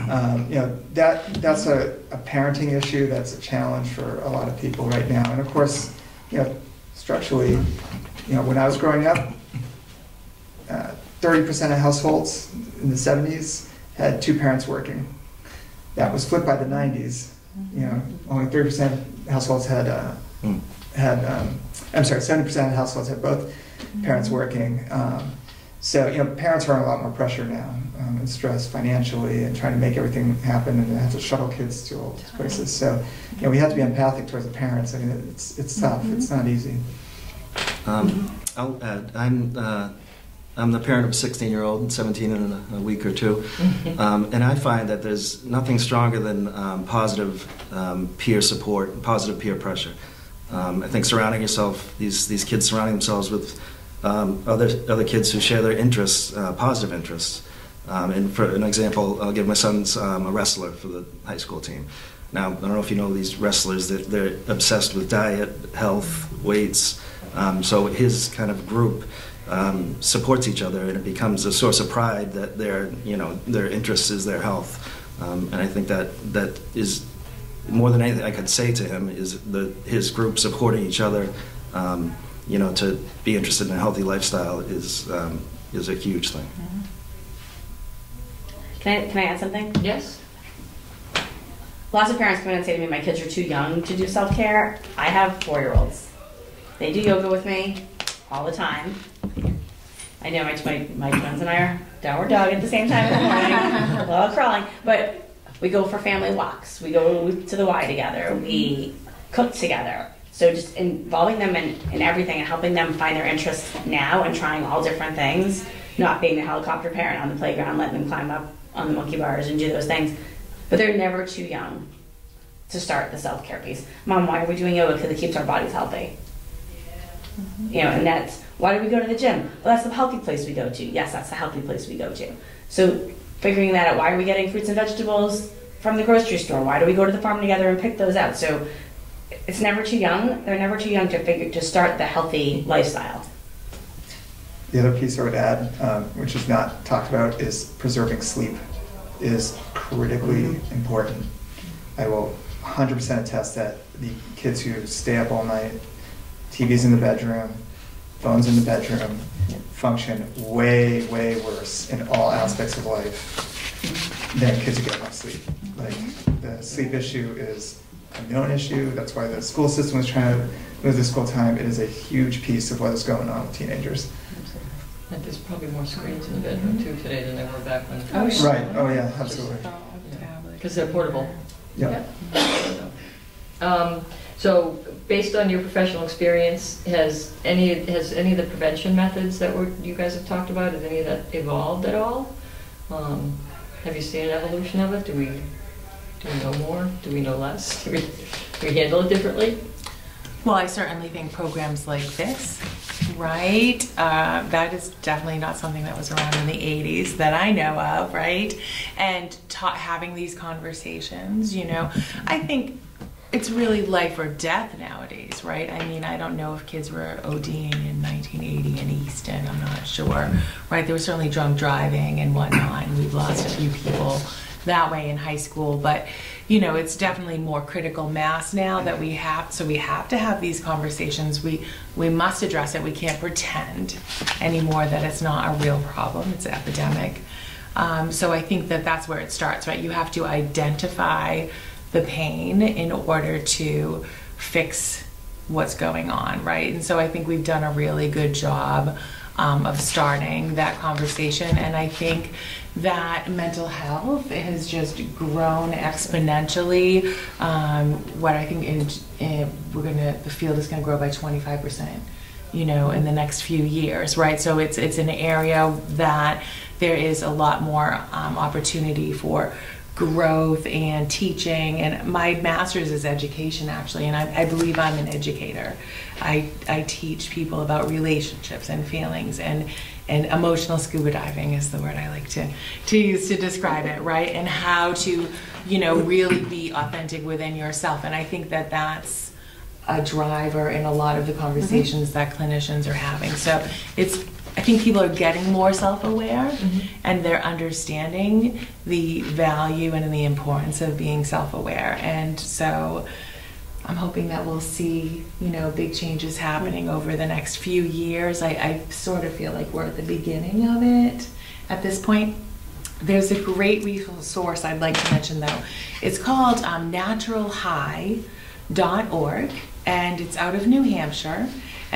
um, you know, that, that's a, a parenting issue, that's a challenge for a lot of people right now. And of course, you know, structurally, you know, when I was growing up, uh, thirty percent of households in the seventies had two parents working. That was flipped by the nineties, you know, only thirty percent of households had, uh, Mm. had, um, I'm sorry, seventy percent of households had both parents working. Um, so, you know, parents are under a lot more pressure now, um, and stress financially and trying to make everything happen and they have to shuttle kids to all these places. So, you know, we have to be empathic towards the parents. I mean, it's, it's tough, it's not easy. Um, I'll add, I'm, uh, I'm the parent of a 16 year old, 17 in a, a week or two, um, and I find that there's nothing stronger than um, positive um, peer support, positive peer pressure. Um, I think surrounding yourself, these, these kids surrounding themselves with um, other, other kids who share their interests, uh, positive interests. Um, and for an example, I'll give my son's um, a wrestler for the high school team. Now, I don't know if you know these wrestlers, they're, they're obsessed with diet, health, weights. Um, so his kind of group um, supports each other, and it becomes a source of pride that their, you know, their interest is their health. Um, and I think that that is more than anything I could say to him is the his group supporting each other. Um, you know, to be interested in a healthy lifestyle is um, is a huge thing. Can I, can I add something? Yes? Lots of parents come in and say to me, my kids are too young to do self care. I have four year olds. They do yoga with me all the time. I know my, my, my twins and I are downward dog at the same time in the morning, a little crawling, but we go for family walks. We go to the Y together. We cook together. So just involving them in, in everything and helping them find their interests now and trying all different things, not being the helicopter parent on the playground, letting them climb up on the monkey bars and do those things. But they're never too young to start the self care piece. Mom, why are we doing yoga? Because it keeps our bodies healthy. You know, and that's why do we go to the gym? Well, that's the healthy place we go to. Yes, that's the healthy place we go to. So figuring that out, why are we getting fruits and vegetables from the grocery store? Why do we go to the farm together and pick those out? So it's never too young. They're never too young to figure to start the healthy lifestyle. The other piece I would add, um, which is not talked about, is preserving sleep is critically important. I will 100% attest that the kids who stay up all night, TVs in the bedroom, phones in the bedroom, function way, way worse in all aspects of life than kids who get enough sleep. Like, the sleep issue is a known issue. That's why the school system is trying to move the school time. It is a huge piece of what is going on with teenagers. And there's probably more screens in the bedroom too today than there were back when. Oh, sure. Right, oh yeah, absolutely. Because they're portable. Yep. Um, So, based on your professional experience, has any, has any of the prevention methods that were, you guys have talked about, has any of that evolved at all? Um, Have you seen an evolution of it? Do we, Do we know more? Do we know less? Do we, do we handle it differently? Well, I certainly think programs like this, right? Uh, that is definitely not something that was around in the 80s that I know of, right? And having these conversations, you know, I think it's really life or death nowadays, right? I mean, I don't know if kids were ODing in 1980 in Easton, I'm not sure, right? There was certainly drunk driving and whatnot, and we've lost a few people that way in high school, but you know, it's definitely more critical mass now that we have, so we have to have these conversations. We, we must address it. We can't pretend anymore that it's not a real problem, it's an epidemic. Um, so I think that that's where it starts, right? You have to identify the pain in order to fix what's going on, right? And so I think we've done a really good job um, of starting that conversation. And I think that mental health has just grown exponentially. Um, what I think in, in, we're gonna, the field is gonna grow by 25%, you know, in the next few years, right? So it's, it's an area that there is a lot more um, opportunity for growth and teaching and my master's is education actually and I, I, believe i'm an educator. I, I teach people about relationships and feelings and and emotional scuba diving is the word i like to to use to describe it right? And how to you know really be authentic within yourself and i think that that's a driver in a lot of the conversations mm-hmm. that clinicians are having. So it's I think people are getting more self-aware mm-hmm. and they're understanding the value and the importance of being self-aware. And so I'm hoping that we'll see, you know, big changes happening over the next few years. I, I sort of feel like we're at the beginning of it at this point. There's a great resource I'd like to mention though. It's called um, naturalhigh.org and it's out of New Hampshire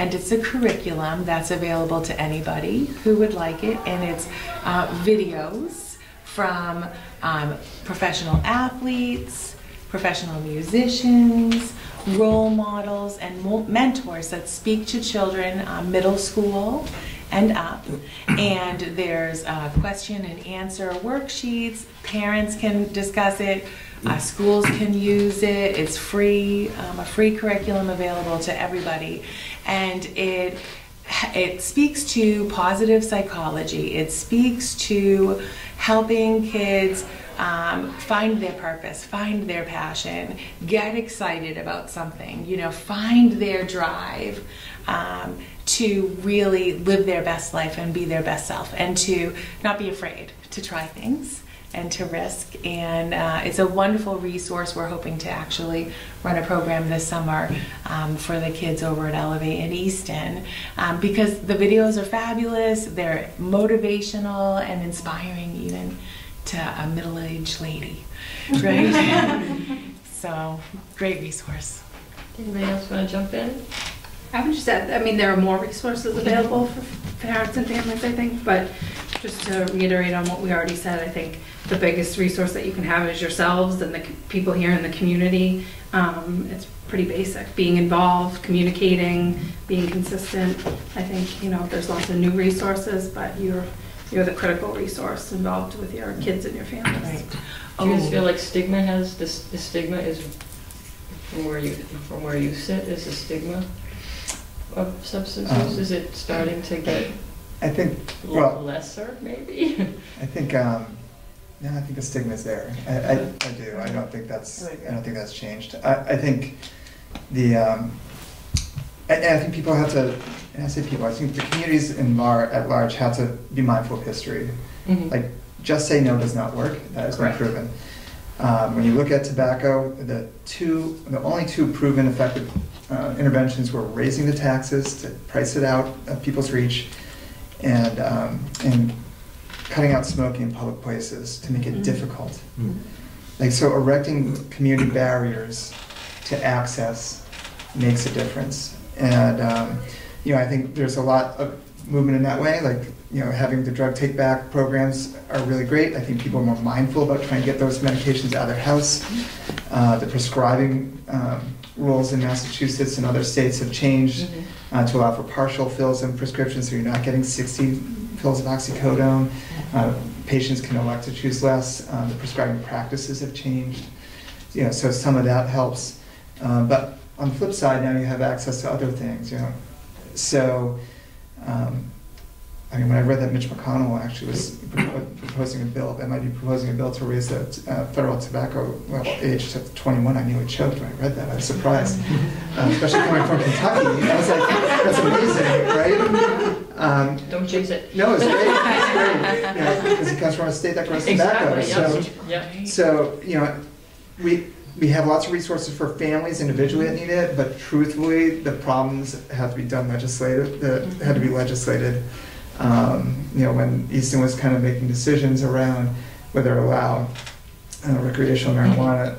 and it's a curriculum that's available to anybody who would like it, and it's uh, videos from um, professional athletes, professional musicians, role models, and mentors that speak to children, uh, middle school and up. And there's a question and answer worksheets. Parents can discuss it. Uh, schools can use it. It's free, um, a free curriculum available to everybody and it it speaks to positive psychology. It speaks to helping kids um, find their purpose, find their passion, get excited about something, you know, find their drive um, to really live their best life and be their best self and to not be afraid to try things and to risk. And uh, it's a wonderful resource. We're hoping to actually run a program this summer um, for the kids over at Elevate in Easton um, because the videos are fabulous, they're motivational and inspiring even to a middle aged lady, right? so, great resource. Anybody else want to jump in? I would just add, I mean, there are more resources available for parents and families, I think, but just to reiterate on what we already said, I think the biggest resource that you can have is yourselves and the people here in the community. Um, it's pretty basic, being involved, communicating, being consistent. I think, you know, there's lots of new resources, but you're, you're the critical resource involved with your kids and your families. Right. Do you guys feel like stigma has, this, the stigma is from where you, from where you sit, is the stigma of substance use? Um, Is it starting to get I think, a little well, lesser, maybe? I think, um, no, I think the stigma's there. I, I, I do. I don't think that's, I don't think that's changed. I, I think the, um, and, and I think people have to, and I say people, I think the communities in lar, at large have to be mindful of history. Mhm. Like, just say no does not work. That has been proven. Um, when you look at tobacco, the two, the only two proven effective uh, interventions were raising the taxes to price it out of people's reach, and um, and cutting out smoking in public places to make it Mhm. difficult. Mm. Like so, erecting community barriers to access makes a difference. And um, you know, I think there's a lot of movement in that way. Like you know, having the drug take back programs are really great. I think people are more mindful about trying to get those medications out of their house. Uh, the prescribing um, rules in Massachusetts and other states have changed Mhm. uh, to allow for partial fills and prescriptions, so you're not getting 60 pills of oxycodone. Uh, patients can elect to choose less. Uh, the prescribing practices have changed. you know, so some of that helps. Um, but on the flip side, now you have access to other things, you know. So, um, I mean, when I read that Mitch McConnell actually was proposing a bill, that might be proposing a bill to raise the uh, federal tobacco level age to 21, I nearly choked when I read that. I was surprised, uh, especially coming from Kentucky. I was like, that's amazing, right? Um, Don't chase it. no, it's great. It's great. You know, because it comes from a state that grows tobacco. Exactly, So, yeah, yeah. so, you know, we, we have lots of resources for families individually that need it, but truthfully, the problems have to be done legislative, that had to be legislated. Um, you know, when Easton was kind of making decisions around whether to allow uh, recreational marijuana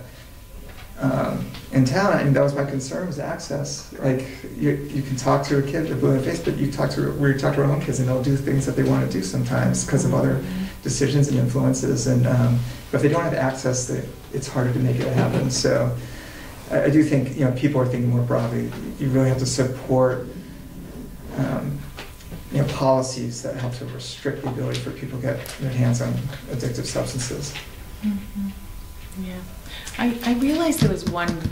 um, in town, I mean, that was my concern was access. Like, you, you can talk to a kid, they're blue in the face, but you talk to, we talk to our own kids and they'll do things that they want to do sometimes because of other decisions and influences. And um, but if they don't have access, they, it's harder to make it happen. So I, I do think, you know, people are thinking more broadly. You really have to support, um, you know, policies that help to restrict the ability for people to get their hands on addictive substances. Yeah. I, I realized there was one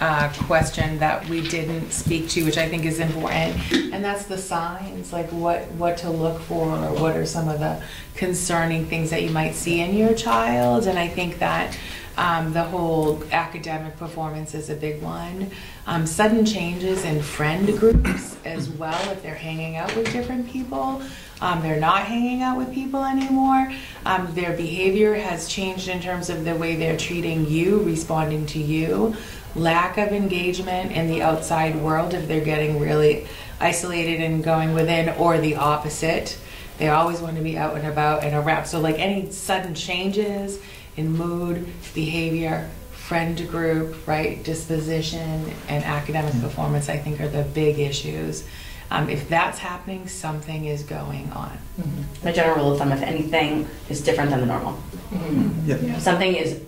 uh, question that we didn't speak to, which I think is important, and that's the signs, like what, what to look for, or what are some of the concerning things that you might see in your child, and I think that um, the whole academic performance is a big one. Um, sudden changes in friend groups as well, if they're hanging out with different people. Um, they're not hanging out with people anymore. Um, their behavior has changed in terms of the way they're treating you, responding to you. Lack of engagement in the outside world if they're getting really isolated and going within, or the opposite. They always want to be out and about and around. So, like any sudden changes in mood, behavior, friend group, right, disposition, and academic hmm. performance, I think are the big issues. Um, if that's happening, something is going on. Mm-hmm. My general rule of thumb, if anything is different than the normal, mm-hmm. Yeah. if something is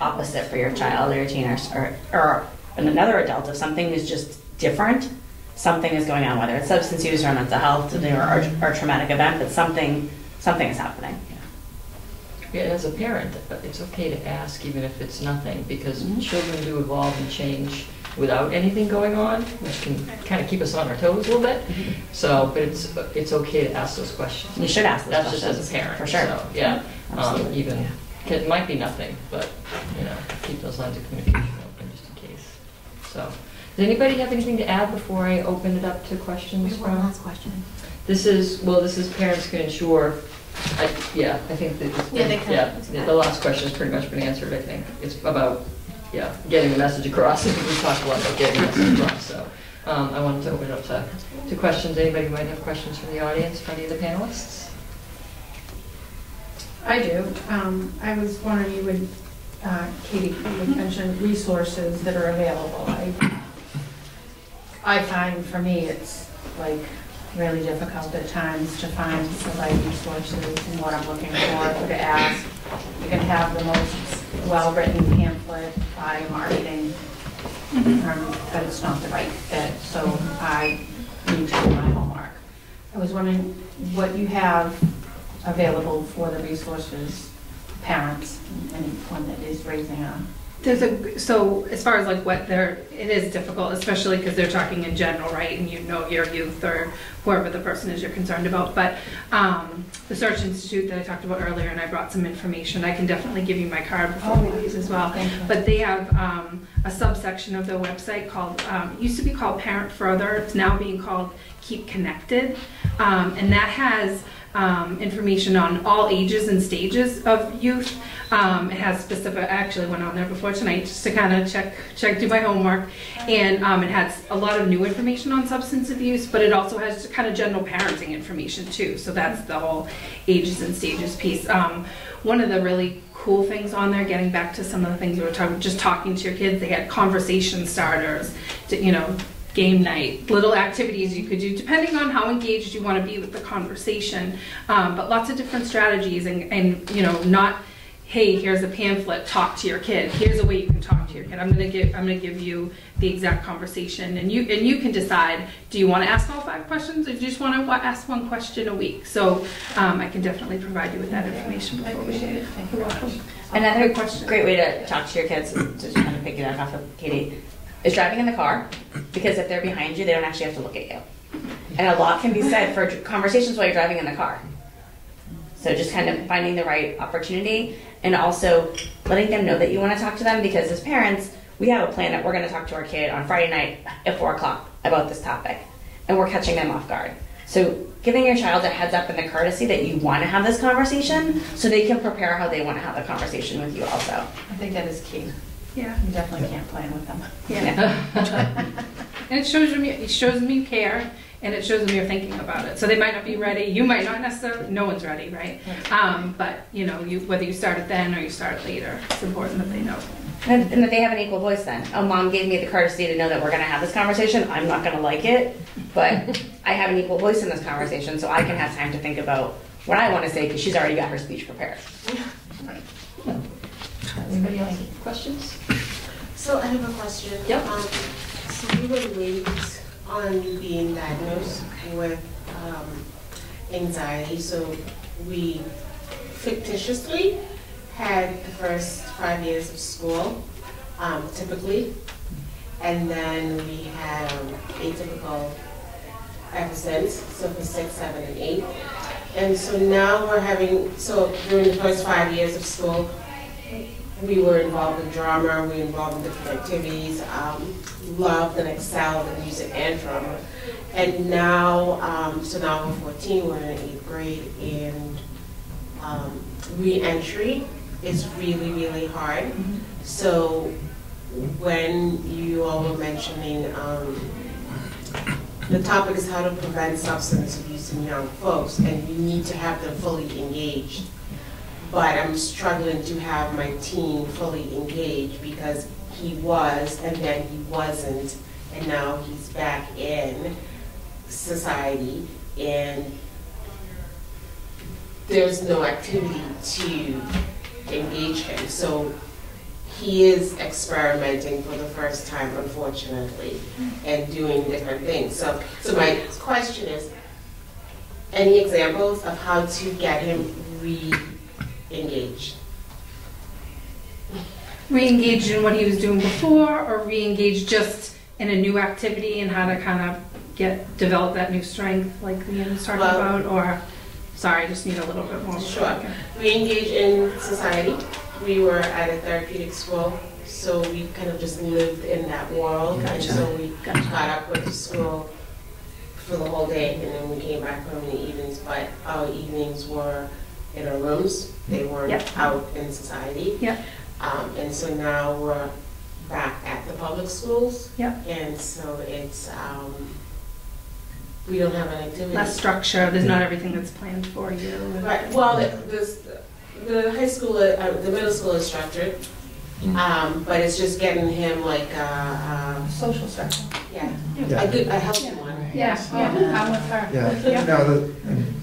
opposite for your child or your teen or, or, or another adult, if something is just different, something is going on, whether it's substance use or mental health mm-hmm. or, or, or traumatic event, but something, something is happening. Yeah, as a parent, it's okay to ask even if it's nothing, because Mhm. children do evolve and change without anything going on, which can kind of keep us on our toes a little bit. So, but it's, it's okay to ask those questions. You should ask those That's just as questions, a parent. for sure. So, Yeah, um, Absolutely. even, it might be nothing, but, you know, keep those lines of communication open just in case. So, does anybody have anything to add before I open it up to questions from? question. This is, well, this is parents can ensure, I, yeah, I think that, it's Yeah, been- they can. yeah, yeah, the last question's pretty much been answered, I think. It's about, yeah, getting the message across, I think we talked a lot about getting the message across, so. Um, I wanted to open it up to, to questions, anybody might have questions from the audience, from any of the panelists? I do. Um, I was wondering, you would, uh, Katie, you would mention resources that are available. I, I find for me, it's like really difficult at times to find the right resources and what I'm looking for, to ask. You can have the most well-written pamphlet by marketing, um, but it's not the right fit, so I need to do my homework. I was wondering what you have available for the resources, parents, and anyone that is raising a. There's a, so as far as like what they're, it is difficult, especially because they're talking in general, right? And you know your youth or whoever the person is you're concerned about. But um, the Search Institute that I talked about earlier, and I brought some information, I can definitely give you my card before we leave as well. But they have um, a subsection of their website called, um, it used to be called Parent Further, it's now being called Keep Connected. Um, and that has um, information on all ages and stages of youth. Um, it has specific, I actually went on there before tonight just to kind of check, check, do my homework. And um, it has a lot of new information on substance abuse, but it also has kind of general parenting information too. So that's the whole ages and stages piece. Um, one of the really cool things on there, getting back to some of the things we were talking, just talking to your kids, they had conversation starters, to, you know, game night, little activities you could do depending on how engaged you want to be with the conversation. Um, but lots of different strategies and, and you know, not hey, here's a pamphlet, talk to your kid. Here's a way you can talk to your kid. I'm gonna give I'm gonna give you the exact conversation, and you and you can decide. Do you want to ask all five questions, or do you just want to ask one question a week? So um, I can definitely provide you with that information before we leave. You're welcome. Another question. great way to talk to your kids, to kind of piggyback off of Katie, is driving in the car. Because if they're behind you, they don't actually have to look at you. And a lot can be said for conversations while you're driving in the car. So just kind of finding the right opportunity and also letting them know that you want to talk to them because as parents, we have a plan that we're going to talk to our kid on Friday night at 4 o'clock about this topic. And we're catching them off guard. So giving your child a heads up and the courtesy that you want to have this conversation so they can prepare how they want to have the conversation with you also. I think that is key. Yeah. You definitely can't plan with them. Yeah. And it shows them, it shows them you care, and it shows them you're thinking about it. So they might not be ready, you might not necessarily, no one's ready, right? Um, but, you know, you, whether you start it then or you start it later, it's important that they know. And, and that they have an equal voice then. Oh, mom gave me the courtesy to know that we're going to have this conversation. I'm not going to like it, but I have an equal voice in this conversation, so I can have time to think about what I want to say because she's already got her speech prepared. Anybody else have questions? So I have a question. Yep. Um, So we were late on being diagnosed with um, anxiety, so we fictitiously had the first five years of school, um, typically, and then we had um, atypical episodes, so for six, seven, and eight. And so now we're having, so during the first five years of school, we were involved in drama, we were involved in different activities, um, loved and excelled in music and drama. And now, um, so now we're 14, we're in eighth grade, and um, re-entry is really, really hard. So when you all were mentioning, um, the topic is how to prevent substance abuse in young folks, and you need to have them fully engaged but I'm struggling to have my teen fully engaged because he was and then he wasn't, and now he's back in society and there's no activity to engage him. So he is experimenting for the first time, unfortunately, and doing different things. So, so my question is, any examples of how to get him re engaged. Re-engage in what he was doing before, or re-engage just in a new activity and how to kind of get, develop that new strength like Leanne was talking Well- about, or, sorry, I just need a little bit more. Sure. We engage in society. We were at a therapeutic school, so we kind of just lived in that world. And so we Gotcha. got up, with to school for the whole day, and then we came back home in the evenings. But our evenings were in our rooms. They weren't Yep. out in society. Yep. Um, and so now we're back at the public schools. Yep. And so it's, um, we don't have an activity. Less structure, there's not everything that's planned for you. Right, well, the, this, the high school, uh, the middle school is structured, um, but it's just getting him like, uh, uh, Social structure. yeah, Yeah. a good, a healthy one. Yeah, yeah, I'm with her. Yeah, no, the, and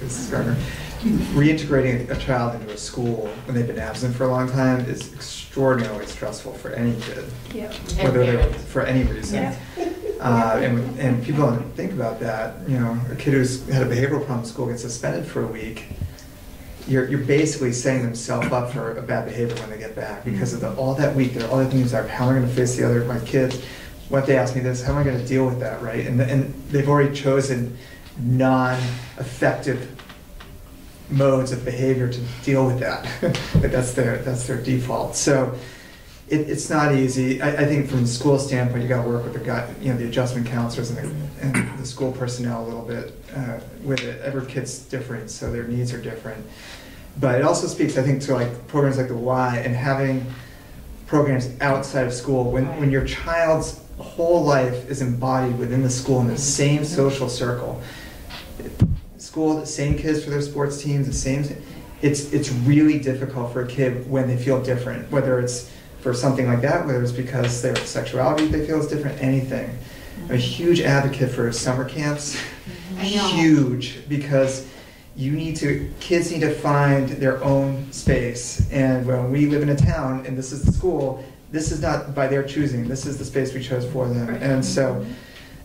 this is Gardner. Reintegrating a child into a school when they've been absent for a long time is extraordinarily stressful for any kid, Yeah. Whether they're, for any reason. Yeah. Uh, and, and people don't think about that, you know, a kid who's had a behavioral problem in school gets suspended for a week. You're, you're basically setting themselves up for a bad behavior when they get back because of the, all that week, there are all the things are, how am I gonna face the other, my kids? What if they ask me this, how am I gonna deal with that, right? And, and they've already chosen non-effective modes of behavior to deal with that. but that's their, that's their default. So it, it's not easy. I, I think from the school standpoint, you gotta work with the guy, you know, the adjustment counselors and the, and the school personnel a little bit, uh, with it. Every kid's different, so their needs are different. But it also speaks, I think, to like programs like the Y and having programs outside of school. When, when your child's whole life is embodied within the school in the same social circle, school, the same kids for their sports teams, the same. It's it's really difficult for a kid when they feel different, whether it's for something like that, whether it's because their sexuality they feel is different, anything. I'm a huge advocate for summer camps. I know. Huge because you need to kids need to find their own space and when we live in a town and this is the school this is not by their choosing this is the space we chose for them Right. and so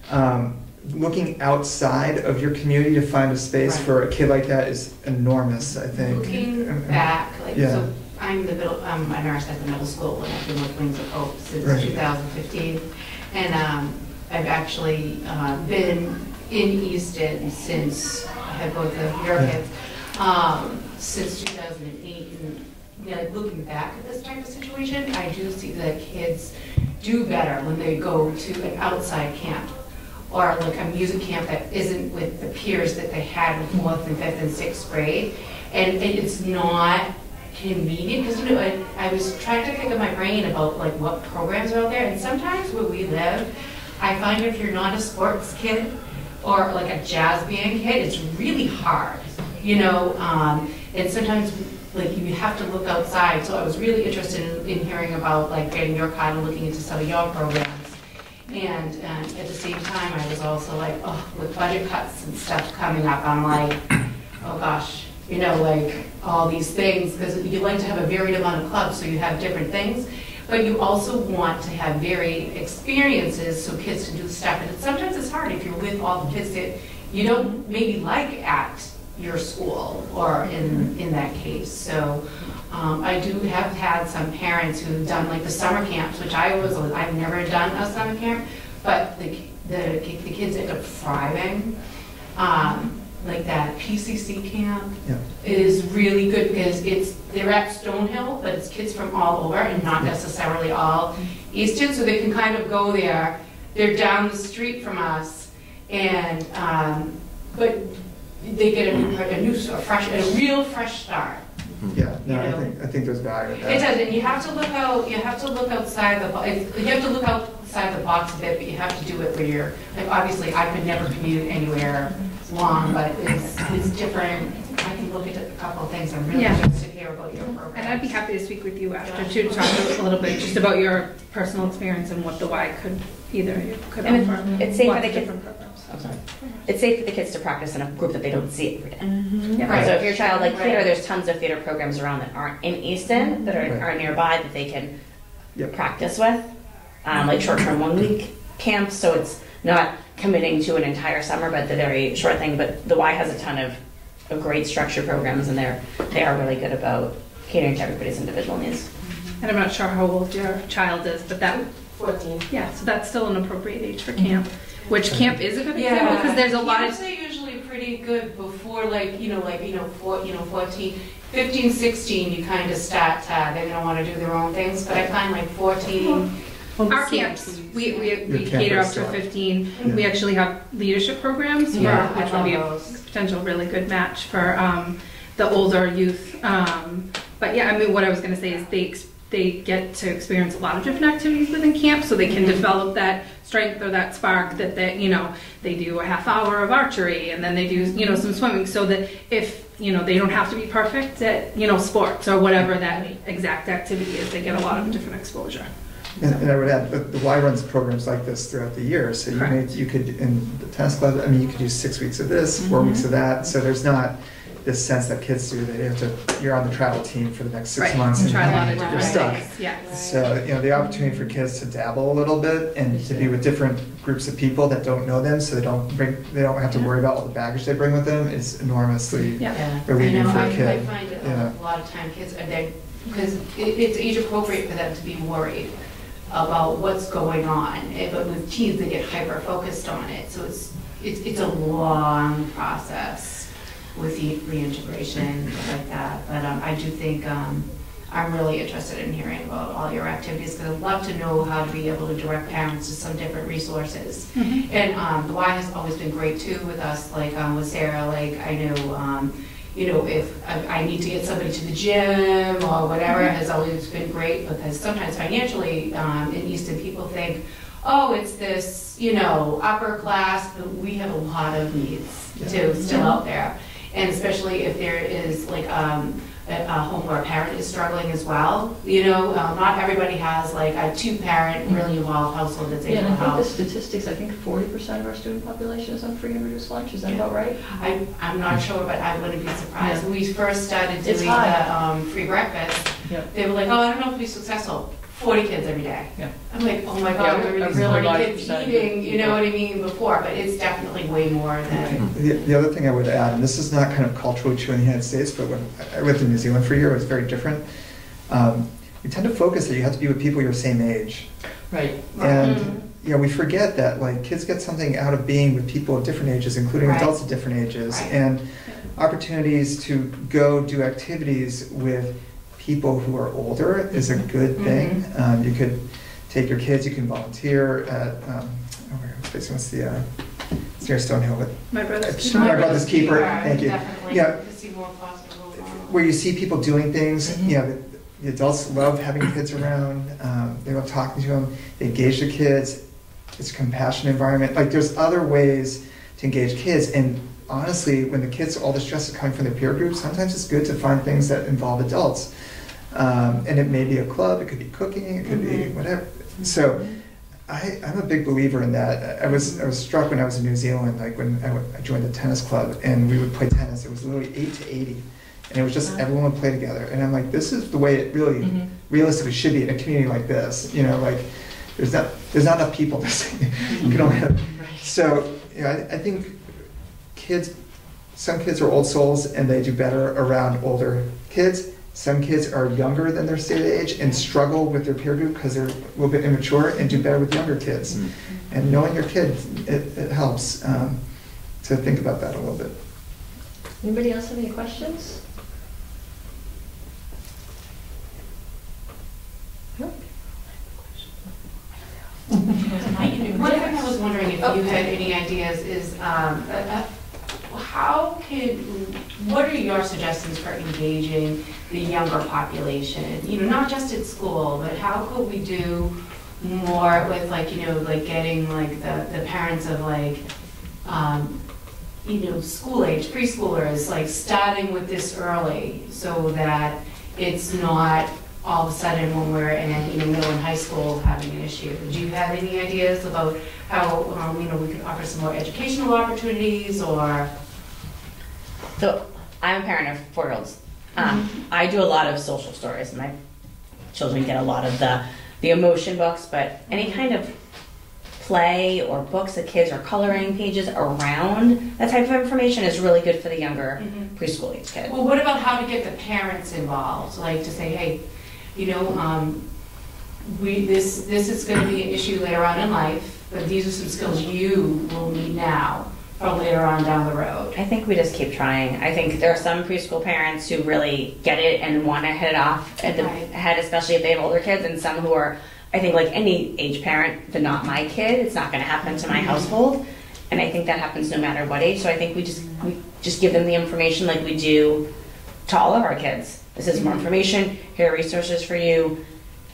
um, looking outside of your community to find a space Right. for a kid like that is enormous i think Looking Um, back, like, Yeah. so I'm the middle, um, a nurse at the middle school and I've been with Wings of Hope since Right. 2015. And um, I've actually uh, been in Easton since, I have both of your kids, um, since 2008. And, you know, like, looking back at this type of situation, I do see that kids do better when they go to an outside camp or like a music camp that isn't with the peers that they had in fourth and fifth and sixth grade. And, it's not convenient, because, you know, I, I was trying to think of my brain about like what programs are out there, and sometimes where we live, I find if you're not a sports kid or like a jazz band kid, it's really hard, you know, um, and sometimes like you have to look outside, so I was really interested in, in hearing about like getting your kind of looking into some of your programs. And um, at the same time, I was also like, oh, with budget cuts and stuff coming up, I'm like, oh gosh, you know, like all these things, because you like to have a varied amount of clubs, so you have different things. But you also want to have varied experiences so kids can do stuff. And sometimes it's hard if you're with all the kids that you don't maybe like at your school or in, in that case. So um, I do have had some parents who've done like the summer camps, which I was, I've never done a summer camp, but the, the, the kids end up thriving. Um, like that PCC camp Yeah. is really good because it's, they're at Stonehill, but it's kids from all over and not necessarily all Easton, so they can kind of go there. They're down the street from us and, um, but they get a new, a new, a fresh, a real fresh start. Mm-hmm. yeah no You i think i think there's value in that It does, and you have to look out, you have to look outside the, bo- it's- you have to look outside the box a bit, but you have to do it where you're, like, obviously, I could never commute anywhere long, but it's, it's different. I can look at a couple of things, I'm really Yeah. interested to hear about your program. And I'd be happy to speak with you after too, to talk a little bit just about your personal experience and what the Y could, either you could And offer. it's safe for Lots the of kids- different programs. I'm sorry. It's safe for the kids to practice in a group that they don't see every day. Yeah. Right. So if your child like theater, Right. there's tons of theater programs around that aren't in Easton that are, Right. are nearby that they can Yep. practice with, um, like short-term one-week camps. So it's not committing to an entire summer, but the very short thing. But the Y has a ton of, of great structured programs, and they're they are really good about catering to everybody's individual needs. And I'm not sure how old your child is, but that, 14. yeah, so that's still an appropriate age for camp, which camp is a good example because there's a lot Camps of, are usually pretty good before, like, you know, like, you know, four, you know, 14, 15, 16, you kind of start, uh, they're gonna wanna do their own things, but I find like 14, our camps, we, we, we cater up to still. 15. Yeah. We actually have leadership programs, for- Yeah, I which would be a potential really good match for um, the older youth. Um, but yeah, I mean, what I was going to say is they ex- they get to experience a lot of different activities within camp, so they can Mhm. develop that strength or that spark that they you know they do a half hour of archery and then they do mm-hmm. you know some swimming, so that if you know they don't have to be perfect at you know sports or whatever that exact activity is, they get a lot of mm-hmm. different exposure. And, and I would add, the, the Y runs programs like this throughout the year. So you may, you could, in the tennis club, I mean, you could do six weeks of this, 4 mm-hmm. weeks of that. So there's not this sense that kids do that you have to, you're on the travel team for the next six right. months. and Try a lot of you're different stuck. things. Yes. So, you know, the opportunity for kids to dabble a little bit and to be with different groups of people that don't know them, so they don't bring, they don't have to worry about all the baggage they bring with them is enormously Yeah. Yeah, I relieving know, for a I, I kid. find it Yeah. a lot of time kids are there, because it, it's age appropriate for them to be worried about what's going on, Eh, but with teens, they get hyper focused on it, so it's, it's, it's a long process with the reintegration, like that, but, um, I do think, um, I'm really interested in hearing about all your activities, because I'd love to know how to be able to direct parents to some different resources. Mhm. And um, the Y has always been great too with us, like um, with Sarah, like I know, um, you know, if I, I need to get somebody to the gym or whatever, Mm-hmm. has always been great because sometimes financially um, in Easton, people think, oh, it's this, you know, upper class, but we have a lot of needs too, still out there. And especially if there is like um, a a home where a parent is struggling as well. You know, uh, not everybody has like a two-parent, really involved household that's Yeah, and to I think the statistics, I think forty percent of our student population is on free and reduced lunch, is that about right? I, I'm not sure, but I wouldn't be surprised. Yeah. When we first started doing the um, free breakfast, Yeah. they were like, oh, I don't know if we'll be successful. 40 kids every day. Yeah. I'm like, oh my God, a there were these really 40 kids eating, you know what I mean, before, but it's definitely way more than. The, the other thing I would add, and this is not kind of culturally true in the United States, but when I lived in New Zealand for a year, it was very different. Um, we tend to focus that you have to be with people your same age. Right. And you know, we forget that like kids get something out of being with people of different ages, including Right. adults of different ages, Right. and opportunities to go do activities with people who are older is a good thing. Um, you could take your kids, you can volunteer at um, oh, where- what's what's the uh, it's near Stonehill, but My brother's keeper. My brother's keeper, thank you. Definitely, Yeah. to see more possible. where you see people doing things, Mhm. you know, the, the adults love having kids around, um, they love talking to them, they engage the kids, it's a compassionate environment, like there's other ways to engage kids, and honestly, when the kids, all the stress is coming from their peer group, sometimes it's good to find things that involve adults. Um, and it may be a club, it could be cooking, it could be Mhm. whatever, so, I, I'm a big believer in that. I was I was struck when I was in New Zealand, like when I, joined the tennis club and we would play tennis. It was literally eight to eighty, and it was just Wow. everyone would play together. And I'm like, this is the way it really Mhm. realistically should be in a community like this. You know, like there's not there's not enough people to say you can only have. So you know, I, I think kids, some kids are old souls and they do better around older kids. Some kids are younger than their stated age and struggle with their peer group because they're a little bit immature and do better with younger kids. Mm. And knowing your kid, it, it helps um, to think about that a little bit. Anybody else have any questions? No? One thing I was wondering if you had any ideas is, um, uh, uh, how could, what are your suggestions for engaging the younger population? You know, not just at school, but how could we do more with like, you know, like getting like the, the parents of like, um, you know, school age, preschoolers, like starting with this early so that it's not all of a sudden when we're in, you know, middle and high school having an issue. Do you have any ideas about how, um, you know, we could offer some more educational opportunities or? So I'm a parent of four-year-olds. Um, I do a lot of social stories. And my children get a lot of the the emotion books, but any kind of play or books that kids are coloring pages around that type of information is really good for the younger preschool age kid. Well, what about how to get the parents involved, like to say, hey, you know, um, we, this, this is gonna be an issue later on in life, but these are some skills you will need now for later on down the road. I think we just keep trying. I think there are some preschool parents who really get it and want to hit it off at the Right. head, especially if they have older kids, and some who are, I think, like any age parent, but not my kid. It's not going to happen to my mm-hmm. household, and I think that happens no matter what age. So I think we just we just give them the information like we do to all of our kids. This is more mm-hmm. information. Here are resources for you.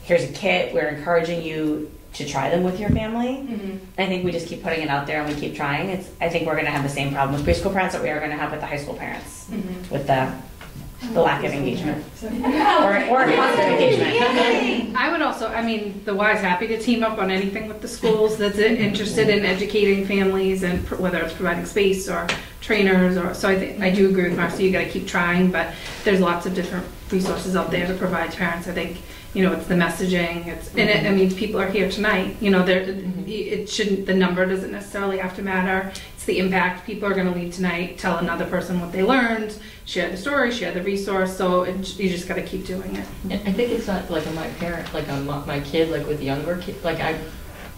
Here's a kit. We're encouraging you to try them with your family. Mm-hmm. I think we just keep putting it out there and we keep trying. It's, I think we're going to have the same problem with preschool parents that we are going to have with the high school parents, mm-hmm. with the, the lack of engagement. Or, or positive engagement. I would also, I mean, the Y is happy to team up on anything with the schools that's interested in educating families and pr- whether it's providing space or trainers or, so I think, I do agree with Marcy, you gotta keep trying, but there's lots of different resources out there to provide parents. I think, you know, it's the messaging, it's, and it, I mm-hmm. mean, people are here tonight, you know, there, mm-hmm. it shouldn't, the number doesn't necessarily have to matter. It's the impact. People are gonna leave tonight, tell another person what they learned, share the story, share the resource, so it, you just gotta keep doing it. And I think it's not like on my parent, like on my my kid, like with younger kid, like I,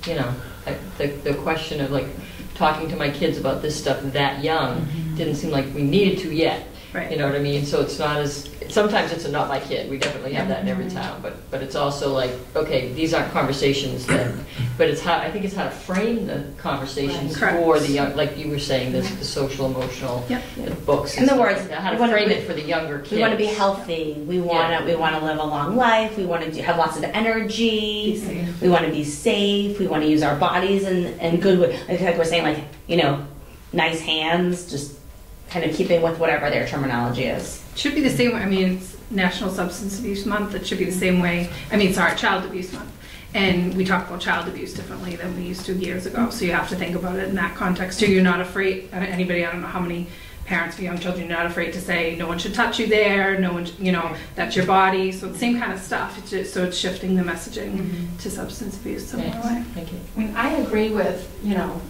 you know, I- the, the question of like talking to my kids about this stuff that young mm-hmm. didn't seem like we needed to yet. Right. You know what I mean? So it's not as, sometimes it's a not my kid, we definitely have that in every mm-hmm. town, but, but it's also like, okay, these aren't conversations that, but it's how, I think it's how to frame the conversations Right. for the young, like you were saying, the, the social emotional, Yep. the books. And the stuff words, How we to wanna- frame it for the younger kids. We want to be healthy. We want to we want to live a long life. We want to have lots of energy. We want to be safe. We want to use our bodies and and good. Like, like we're saying, like you know, nice hands. Just kind of keeping with whatever their terminology is. Should be the same, way, I mean, it's National Substance Abuse Month. It should be the same way, I mean, sorry, Child Abuse Month. And we talk about child abuse differently than we used to years ago. So you have to think about it in that context too. You're not afraid, anybody, I don't know how many parents of young children, you're not afraid to say, no one should touch you there, no one, sh- you know, that's your body. So the same kind of stuff. It's just, so it's shifting the messaging to substance abuse similar Thanks. way. Thank you. I mean, I agree with, you know,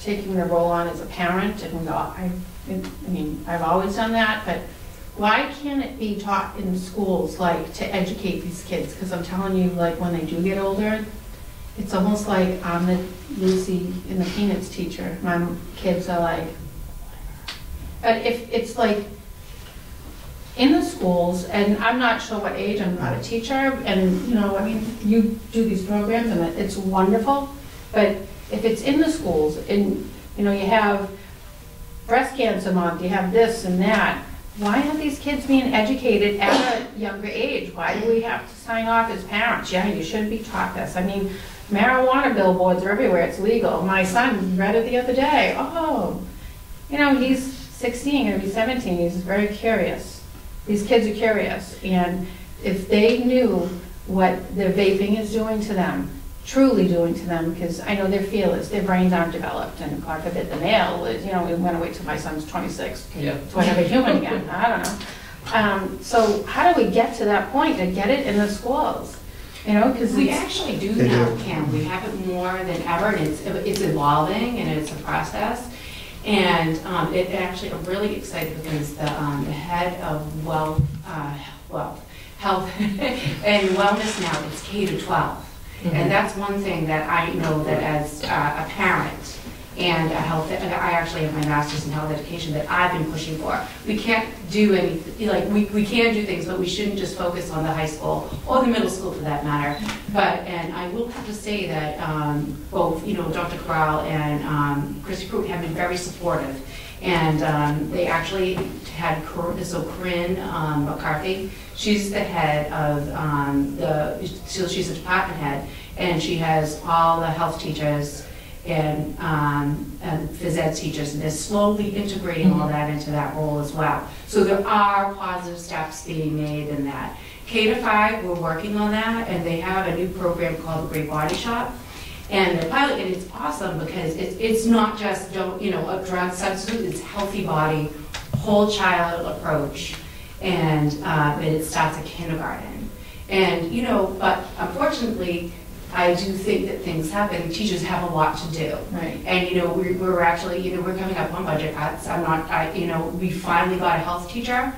taking the role on as a parent, and uh, I, I mean, I've always done that, but why can't it be taught in schools, like, to educate these kids? Because I'm telling you, like, when they do get older, it's almost like I'm the Lucy in the Peanuts teacher. My kids are like, but if, it's like, in the schools, and I'm not sure what age, I'm not a teacher, and, you know, I mean, you do these programs, and it's wonderful, but if it's in the schools, and, you know, you have breast cancer month, you have this and that, why aren't these kids being educated at a younger age? Why do we have to sign off as parents? Yeah, you should be taught this. I mean, marijuana billboards are everywhere, it's legal. My son read it the other day, oh, you know, he's 16, gonna be 17, he's very curious. These kids are curious, and if they knew what the vaping is doing to them, truly doing to them, because I know they're fearless, their brains aren't developed, and God forbid the male is, you know, we're gonna wait till my son's 26 Yeah. so I have a human again, I don't know. Um, so how do we get to that point, to get it in the schools? You know, because We actually do They now, do. Cam, we have it more than ever, and it's, it's evolving, and it's a process. And um, it actually, I'm really excited because the, um, the head of wealth, uh, wealth, health and wellness now, it's K to 12. And that's one thing that I know that as uh, a parent and a health, and I actually have my master's in health education that I've been pushing for. We can't do anything, like, we, we can do things, but we shouldn't just focus on the high school or the middle school for that matter. But, and I will have to say that um, both, you know, Dr. Cabral and um, Christy Pruitt have been very supportive. And um, they actually had, Cor- so Corinne um, McCarthy, she's the head of um, the, so she's a department head, and she has all the health teachers and, um, and phys ed teachers, and they're slowly integrating all that into that role as well. So there are positive steps being made in that. K to five, we're working on that, and they have a new program called the Great Body Shop. And the pilot, and it's awesome because it's, it's not just, don't, you know, a drug substitute, it's healthy body, whole child approach. And, uh, and it starts at kindergarten. And, you know, but unfortunately, I do think that things happen, teachers have a lot to do. right. And, you know, we're, we're actually, you know, we're coming up on budget cuts. I'm not, I, you know, we finally got a health teacher.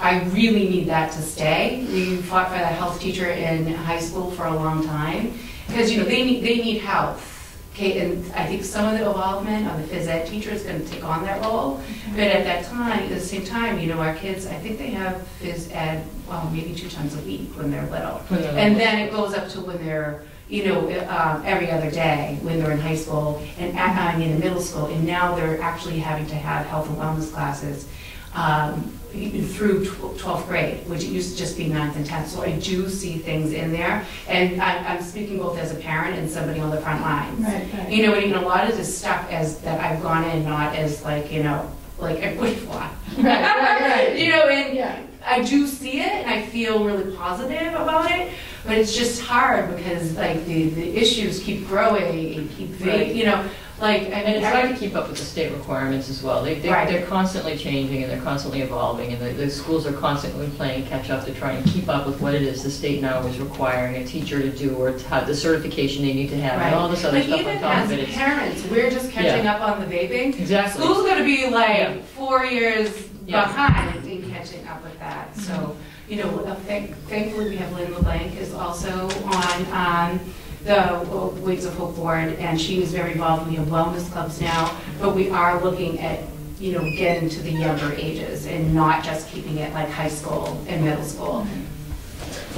I really need that to stay. We fought for that health teacher in high school for a long time. Because, you know, they need, they need health. Okay, and I think some of the involvement of the phys ed teacher is gonna take on that role. But at that time, at the same time, you know, our kids, I think they have phys ed, well, maybe two times a week when they're little. And then it goes up to when they're, you know, um, every other day, when they're in high school and, at- I mean, in middle school. And now they're actually having to have health and wellness classes um, through 12th grade, which it used to just be ninth and 10th. So I do see things in there. And I- I'm speaking both as a parent and somebody on the front lines. Right, right. You know, and even a lot of this stuff as, that I've gone in, not as like, you know, like for. Right, right, right. You know, and Yeah. I do see it and I feel really positive about it, but it's just hard because like the, the issues keep growing and keep, Right. you know, like, And it's hard to keep up with the state requirements as well. They, they- Right. they're constantly changing and they're constantly evolving and the, the schools are constantly playing catch up to try and keep up with what it is the state now is requiring a teacher to do or to have the certification they need to have right. and all this other Like stuff even on top as of it. Parents, we're just catching up on the vaping. Exactly. School's gonna be Yeah. like four years Yeah. behind in catching up with that, so, you know, thank- thankfully, we have Lynn LeBlanc is also on, um, the uh, Wings of Hope Board, and she is very involved, we have wellness clubs now, but we are looking at, you know, getting to the younger ages and not just keeping it like high school and middle school.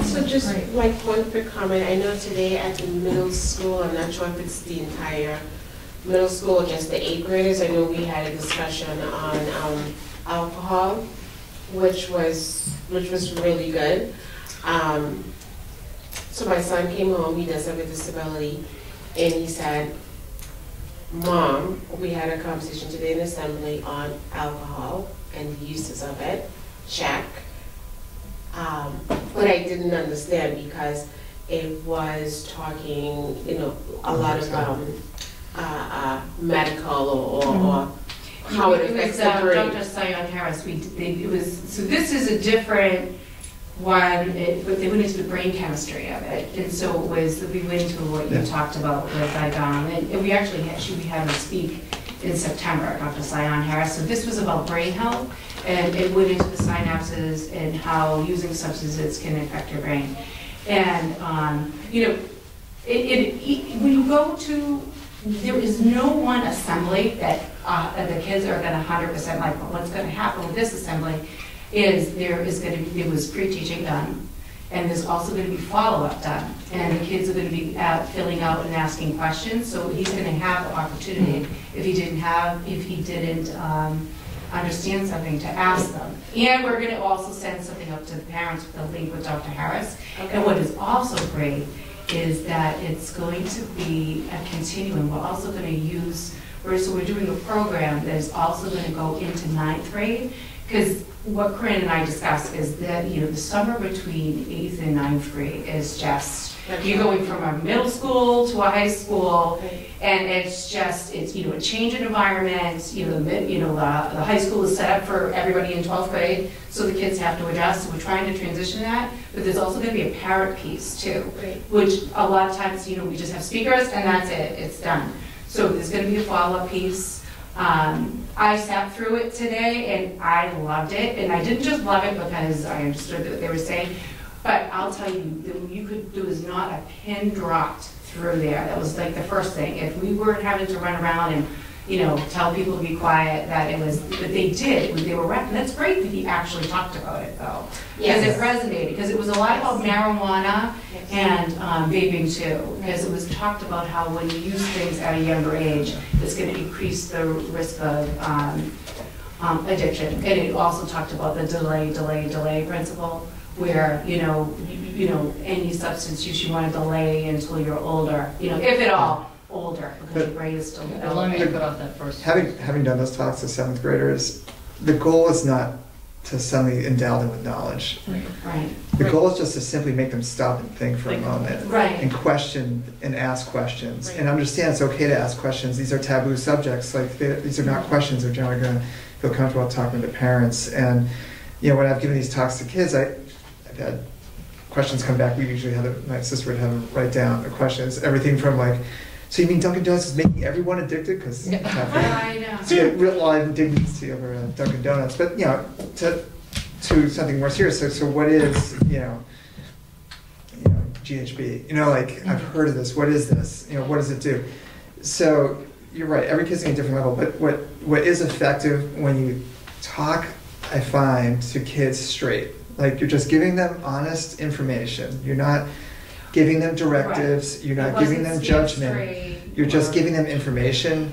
So just like one quick comment, I know today at the middle school, I'm not sure if it's the entire middle school, just the eighth graders, I know we had a discussion on um, alcohol, which was, which was really good. Um, So my son came home, he does have a disability, and he said, Mom, we had a conversation today in assembly on alcohol and the uses of it, check. Um, but I didn't understand because it was talking, you know, a lot of um, uh, uh, medical or, or, or how it affects was, the uh, brain. Dr. Sion Harris, we, did- it was, so this is a different one, it, but they went into the brain chemistry of it. And so it was, we went into what you Yeah. talked about with Idom, and and we actually had, she, we had her speak in September, Dr. Sion Harris. So this was about brain health, and it went into the synapses and how using substances can affect your brain. And, um, you know, it, it, it- when you go to, there is no one assembly that, uh, the kids are gonna hundred percent like, but what's gonna happen with this assembly is there is gonna be, there was pre-teaching done, and there's also gonna be follow-up done. And the kids are gonna be uh, filling out and asking questions, so he's gonna have the opportunity, if he didn't have, if he didn't, um, understand something, to ask them. And we're gonna also send something up to the parents with a link with Dr. Harris. And what is also great is that it's going to be a continuum. We're also going to use, we're, so we're doing a program that is also going to go into ninth grade. Because what Corinne and I discussed is that, you know, the summer between eighth and ninth grade is just, you're going from a middle school to a high school, and it's just, it's, you know, a change in environment, you know, the, mid- you know, the, the high school is set up for everybody in 12th grade, so the kids have to adjust, so we're trying to transition that, but there's also gonna be a parent piece too, Great. which a lot of times, you know, we just have speakers and that's it, it's done. So there's gonna be a follow-up piece. Um, I sat through it today and I loved it, and I didn't just love it because I understood what they were saying, but I'll tell you, you could, there was not a pin dropped through there. That was like the first thing. If we weren't having to run around and, you know, tell people to be quiet, that it was, but they did, they were, rec- that's great that he actually talked about it though. Because it resonated, because it was a lot about marijuana and um, vaping too. Because it was talked about how when you use things at a younger age, it's gonna increase the risk of um, um, addiction. And it also talked about the delay, delay, delay principle, where, you know, you you know, any substance use, you want to delay until you're older, you know, if at all, older, because your brain is still But Let me developing. cut off that first. Having, having done those talks to seventh graders, the goal is not to suddenly endow them with knowledge. Right, The goal is just to simply make them stop and think for a Think. moment. and right, question and ask questions and understand it's okay to ask questions. These are taboo subjects. Like they- these are not mm-hmm. questions they're generally going to feel comfortable talking to parents. And you know, when I've given these talks to kids, I, I've had questions come back. We usually had a, my sister would have them write down the questions. Everything from like, so you mean Dunkin' Donuts is making everyone addicted because Yeah. I know. so yeah, real live indignity over uh, Dunkin' Donuts, but you know, to to something more serious. So, so what is you know, you know, GHB? You know, like I've heard of this. What is this? You know, what does it do? So you're right. Every kid's at a different level, but what what is effective when you talk, I find, to kids straight. Like you're just giving them honest information. You're not giving them directives. You're not giving them judgment. straight You're just giving them information.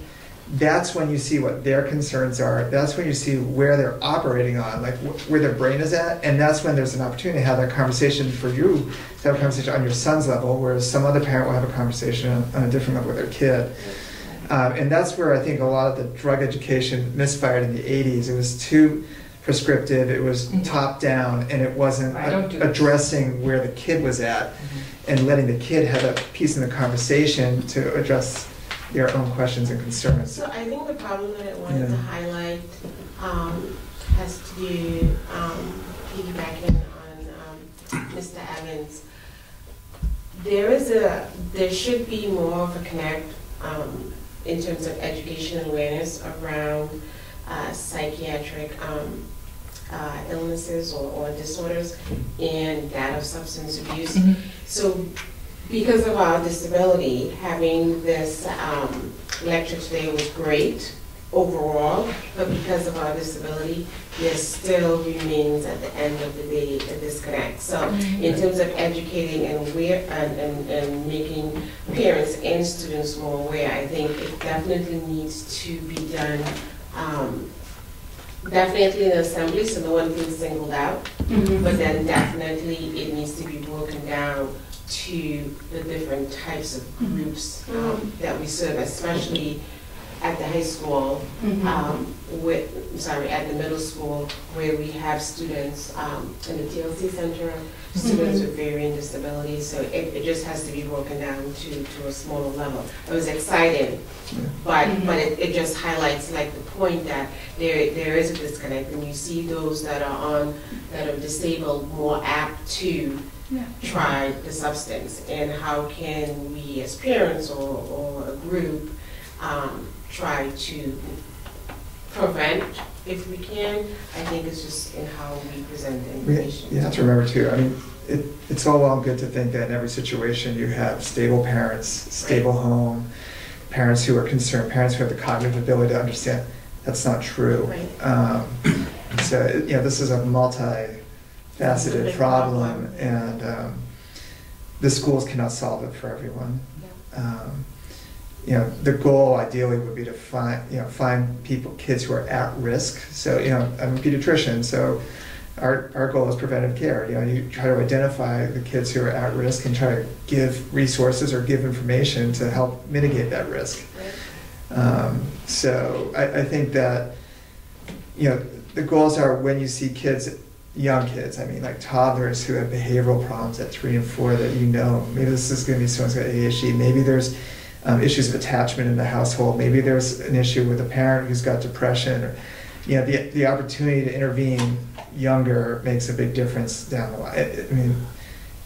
That's when you see what their concerns are. That's when you see where they're operating on, like wh- where their brain is at. And that's when there's an opportunity to have that conversation for you, to have a conversation on your son's level, whereas some other parent will have a conversation on, on a different level with their kid. Um, and that's where I think a lot of the drug education misfired in the 80s. It was too prescriptive, it was Mhm. top down, and it wasn't I don't do- addressing where the kid was at and letting the kid have a piece in the conversation to address their own questions and concerns. So I think the problem that I wanted to Yeah. highlight um, has to do, um, piggybacking on um, Mr. Evans. There is a, there should be more of a connect um, in terms of education and awareness around uh, psychiatric um, uh, illnesses or or disorders and that of substance abuse. Mhm. So because of our disability, having this um, lecture today was great overall, but because of our disability, there still remains at the end of the day a disconnect. So in terms of educating and aware, and, and, and making parents and students more aware, I think it definitely needs to be done, um, definitely in assembly, so no one feels singled out. Mhm. But then definitely it needs to be broken down to the different types of groups um, that we serve, especially at the high school, Mhm. um, with, sorry, at the middle school, where we have students um, in the TLC center, students with varying disabilities, so it, it just has to be broken down to, to a smaller level. I was excited, but, but it, it just highlights like the point that there, there is a disconnect, and you see those that are on, that are disabled more apt to Yeah. try the substance, and how can we as parents or, or a group, um, try to prevent if we can, I think it's just in how we present the information. You have to remember too, I mean, it, it's all well and good to think that in every situation you have stable parents, stable home, parents who are concerned, parents who have the cognitive ability to understand. That's not true. Right. Um, so, it- you know, this is a multi-faceted problem problem. and, um, the schools cannot solve it for everyone. Um, you know, the goal ideally would be to find, you know, find people, kids who are at risk. So, you know, I'm a pediatrician, so our, our goal is preventive care. You know, you try to identify the kids who are at risk and try to give resources or give information to help mitigate that risk. Um, so I, I think that, you know, the goals are when you see kids, young kids, I mean, like toddlers who have behavioral problems at three and four that you know, maybe this is going to be someone's got ADHD, maybe there's um, issues of attachment in the household, maybe there's an issue with a parent who's got depression, or, you know, the, the opportunity to intervene younger makes a big difference down the line. I I mean,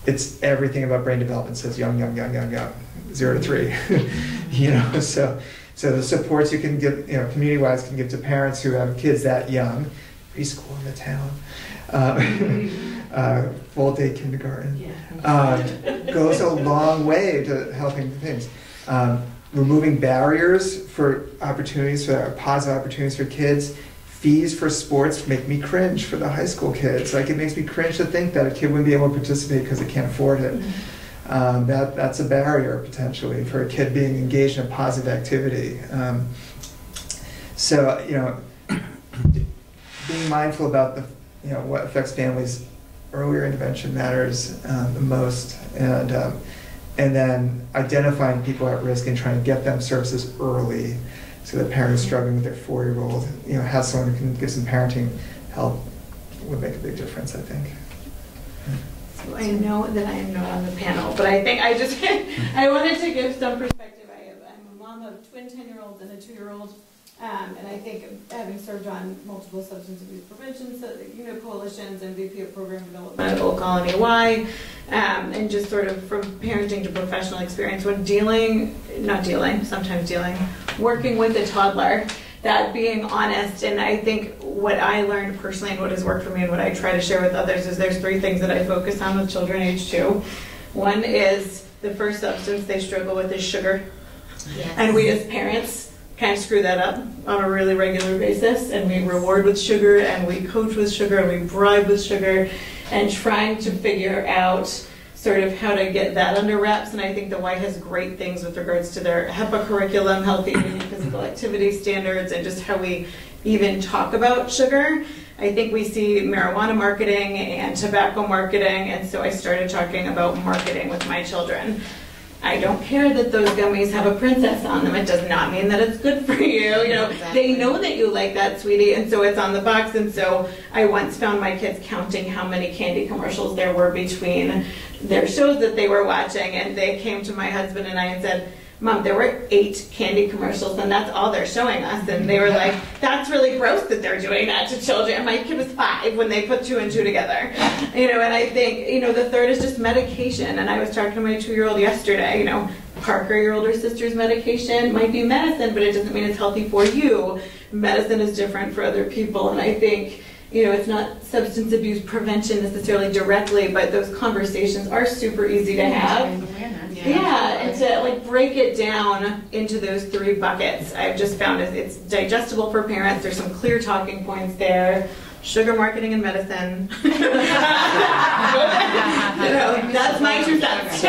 it's everything about brain development says young, young, young, young, young, zero to three. you know, so so the supports you can give, you know, community-wise, can give to parents who have kids that young, preschool in the town, uh, full day kindergarten, um, goes a long way to helping things. Um, removing barriers for opportunities, for positive opportunities for kids. Fees for sports make me cringe for the high school kids. Like it makes me cringe to think that a kid wouldn't be able to participate because they can't afford it. Um, that that's a barrier potentially for a kid being engaged in a positive activity. Um, so you know, being mindful about the you know what affects families, earlier intervention matters um, the most, and um, and then identifying people at risk and trying to get them services early, so that parents struggling with their four-year-old, you know, has someone who can give some parenting help would make a big difference. I think. So I know that I am not on the panel, but I think I just, I wanted to give some perspective. I I'm a mom of twin 10-year-olds and a two-year-old. Um, and I think having served on multiple substance abuse prevention, so, you know, coalitions and VP of program development at Old Colony Y, um, and just sort of from parenting to professional experience when dealing, not dealing, sometimes dealing, working with a toddler, that being honest, and I think what I learned personally and what has worked for me and what I try to share with others is there's three things that I focus on with children age two. One is the first substance they struggle with is sugar. And we as parents kind of screw that up on a really regular basis and we reward with sugar and we coach with sugar and we bribe with sugar and trying to figure out sort of how to get that under wraps and I think the Y has great things with regards to their HEPA curriculum, healthy physical activity standards and just how we even talk about sugar. I think we see marijuana marketing and tobacco marketing and so I started talking about marketing with my children. I don't care that those gummies have a princess on them. It does not mean that it's good for you. You know, they know that you like that, sweetie, and so it's on the box. And so I once found my kids counting how many candy commercials there were between their shows that they were watching, and they came to my husband and I and said, Mom, there were eight candy commercials, and that's all they're showing us. And they were like, That's really gross that they're doing that to children. My kid was five when they put two and two together. You know, and I think, you know, the third is just medication. And I was talking to my two year old yesterday, you know, Parker, your older sister's medication might be medicine, but it doesn't mean it's healthy for you. Medicine is different for other people. And I think, you know, it's not substance abuse prevention necessarily directly, but those conversations are super easy to have. Yeah, and to like break it down into those three buckets, I've just found it's digestible for parents. There's some clear talking points there. Sugar marketing and medicine. you know, that's my two cents.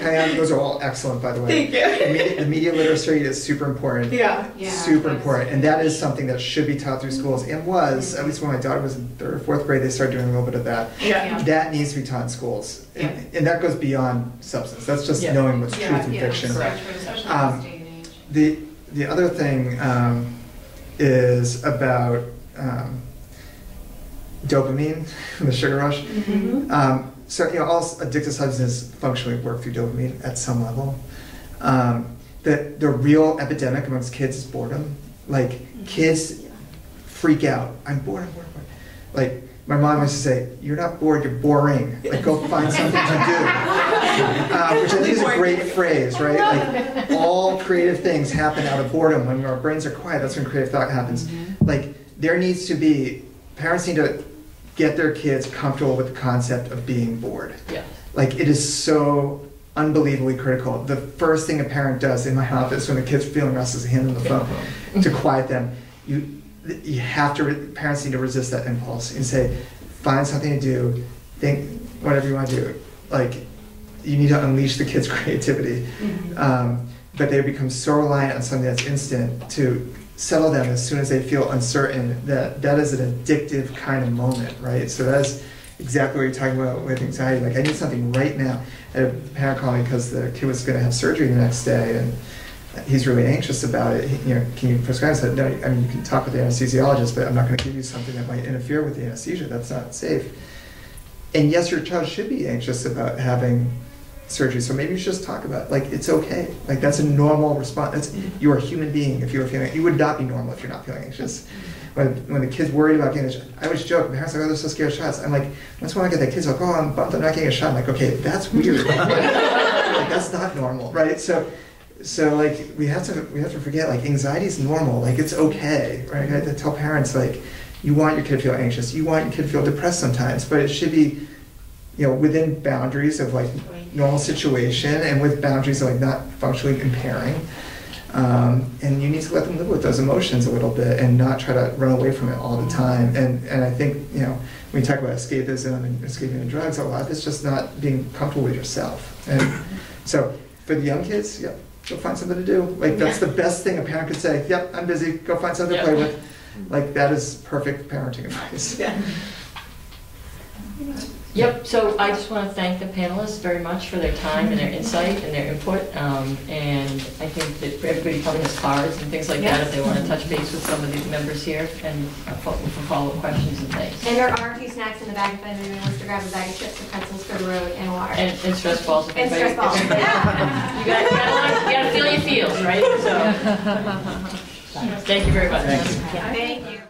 Diane, those are all excellent, by the way. Thank you. The media, the media literacy is super important. Yeah. Yeah, super important, and that is something that should be taught through schools, and was at least when my daughter was in third or fourth grade, they started doing a little bit of that. Yeah. That needs to be taught in schools, and, and that goes beyond substance. That's just Yeah. knowing what's Yeah, truth and fiction. correct, Um, this day and age. the the other thing um, is about um, dopamine, the sugar rush. Um, so you know, all addictive substances functionally work through dopamine at some level. Um, the the real epidemic amongst kids is boredom. Like kids freak out. I'm bored. I'm bored. I'm bored. Like my mom used to say, "You're not bored. You're boring. Like go find something to do." Uh, which I think is a great phrase, right? Like all creative things happen out of boredom. When our brains are quiet, that's when creative thought happens. Like there needs to be parents need to get their kids comfortable with the concept of being bored. Yeah. Like it is so unbelievably critical. The first thing a parent does in my office when the kids are feeling restless is hand them the phone to quiet them. You you have to parents need to resist that impulse and say, find something to do, think whatever you want to do. Like you need to unleash the kids' creativity. Um, but they become so reliant on something that's instant to settle them as soon as they feel uncertain that that is an addictive kind of moment, right? So that's exactly what you're talking about with anxiety. Like I need something right now. I had a parent call me because the kid was going to have surgery the next day and he's really anxious about it. He, you know, can you prescribe? I said, no, I mean, you can talk with the anesthesiologist, but I'm not going to give you something that might interfere with the anesthesia. That's not safe. And yes, your child should be anxious about having surgery. So maybe you should just talk about like it's okay. Like that's a normal response. That's mm-hmm. you're a human being. If you're feeling, you would not be normal if you're not feeling anxious. When, when the kid's worried about getting a shot, I always joke. Parents are like, oh, they're so scared of shots. I'm like, once when I get that kid's like, oh, I'm bummed. I'm not getting a shot. I'm like, okay, that's weird. like, that's not normal, right? So so like we have to we have to forget like anxiety is normal like it's okay right I tell parents like you want your kid to feel anxious you want your kid to feel depressed sometimes but it should be you know within boundaries of like normal situation and with boundaries of like not functionally impairing um, and you need to let them live with those emotions a little bit and not try to run away from it all the time and and I think you know when you talk about escapism and escaping the drugs a lot of it's just not being comfortable with yourself and so for the young kids yeah go find something to do. Like that's the best thing a parent could say. Yep, I'm busy. Go find something to play with. Like that is perfect parenting advice. Yeah. Yep, so I just want to thank the panelists very much for their time and their insight and their input. Um, And I think that everybody probably has cards and things like that if they want to touch base with some of these members here and uh, for follow-up questions and things. And there are a few snacks in the bag if anyone wants to grab a bag of chips or pretzels for the road and water. And and stress balls. And stress balls. if You gotta, you gotta you gotta feel your feels, right? So, thank you very much. Thank you. Thank you.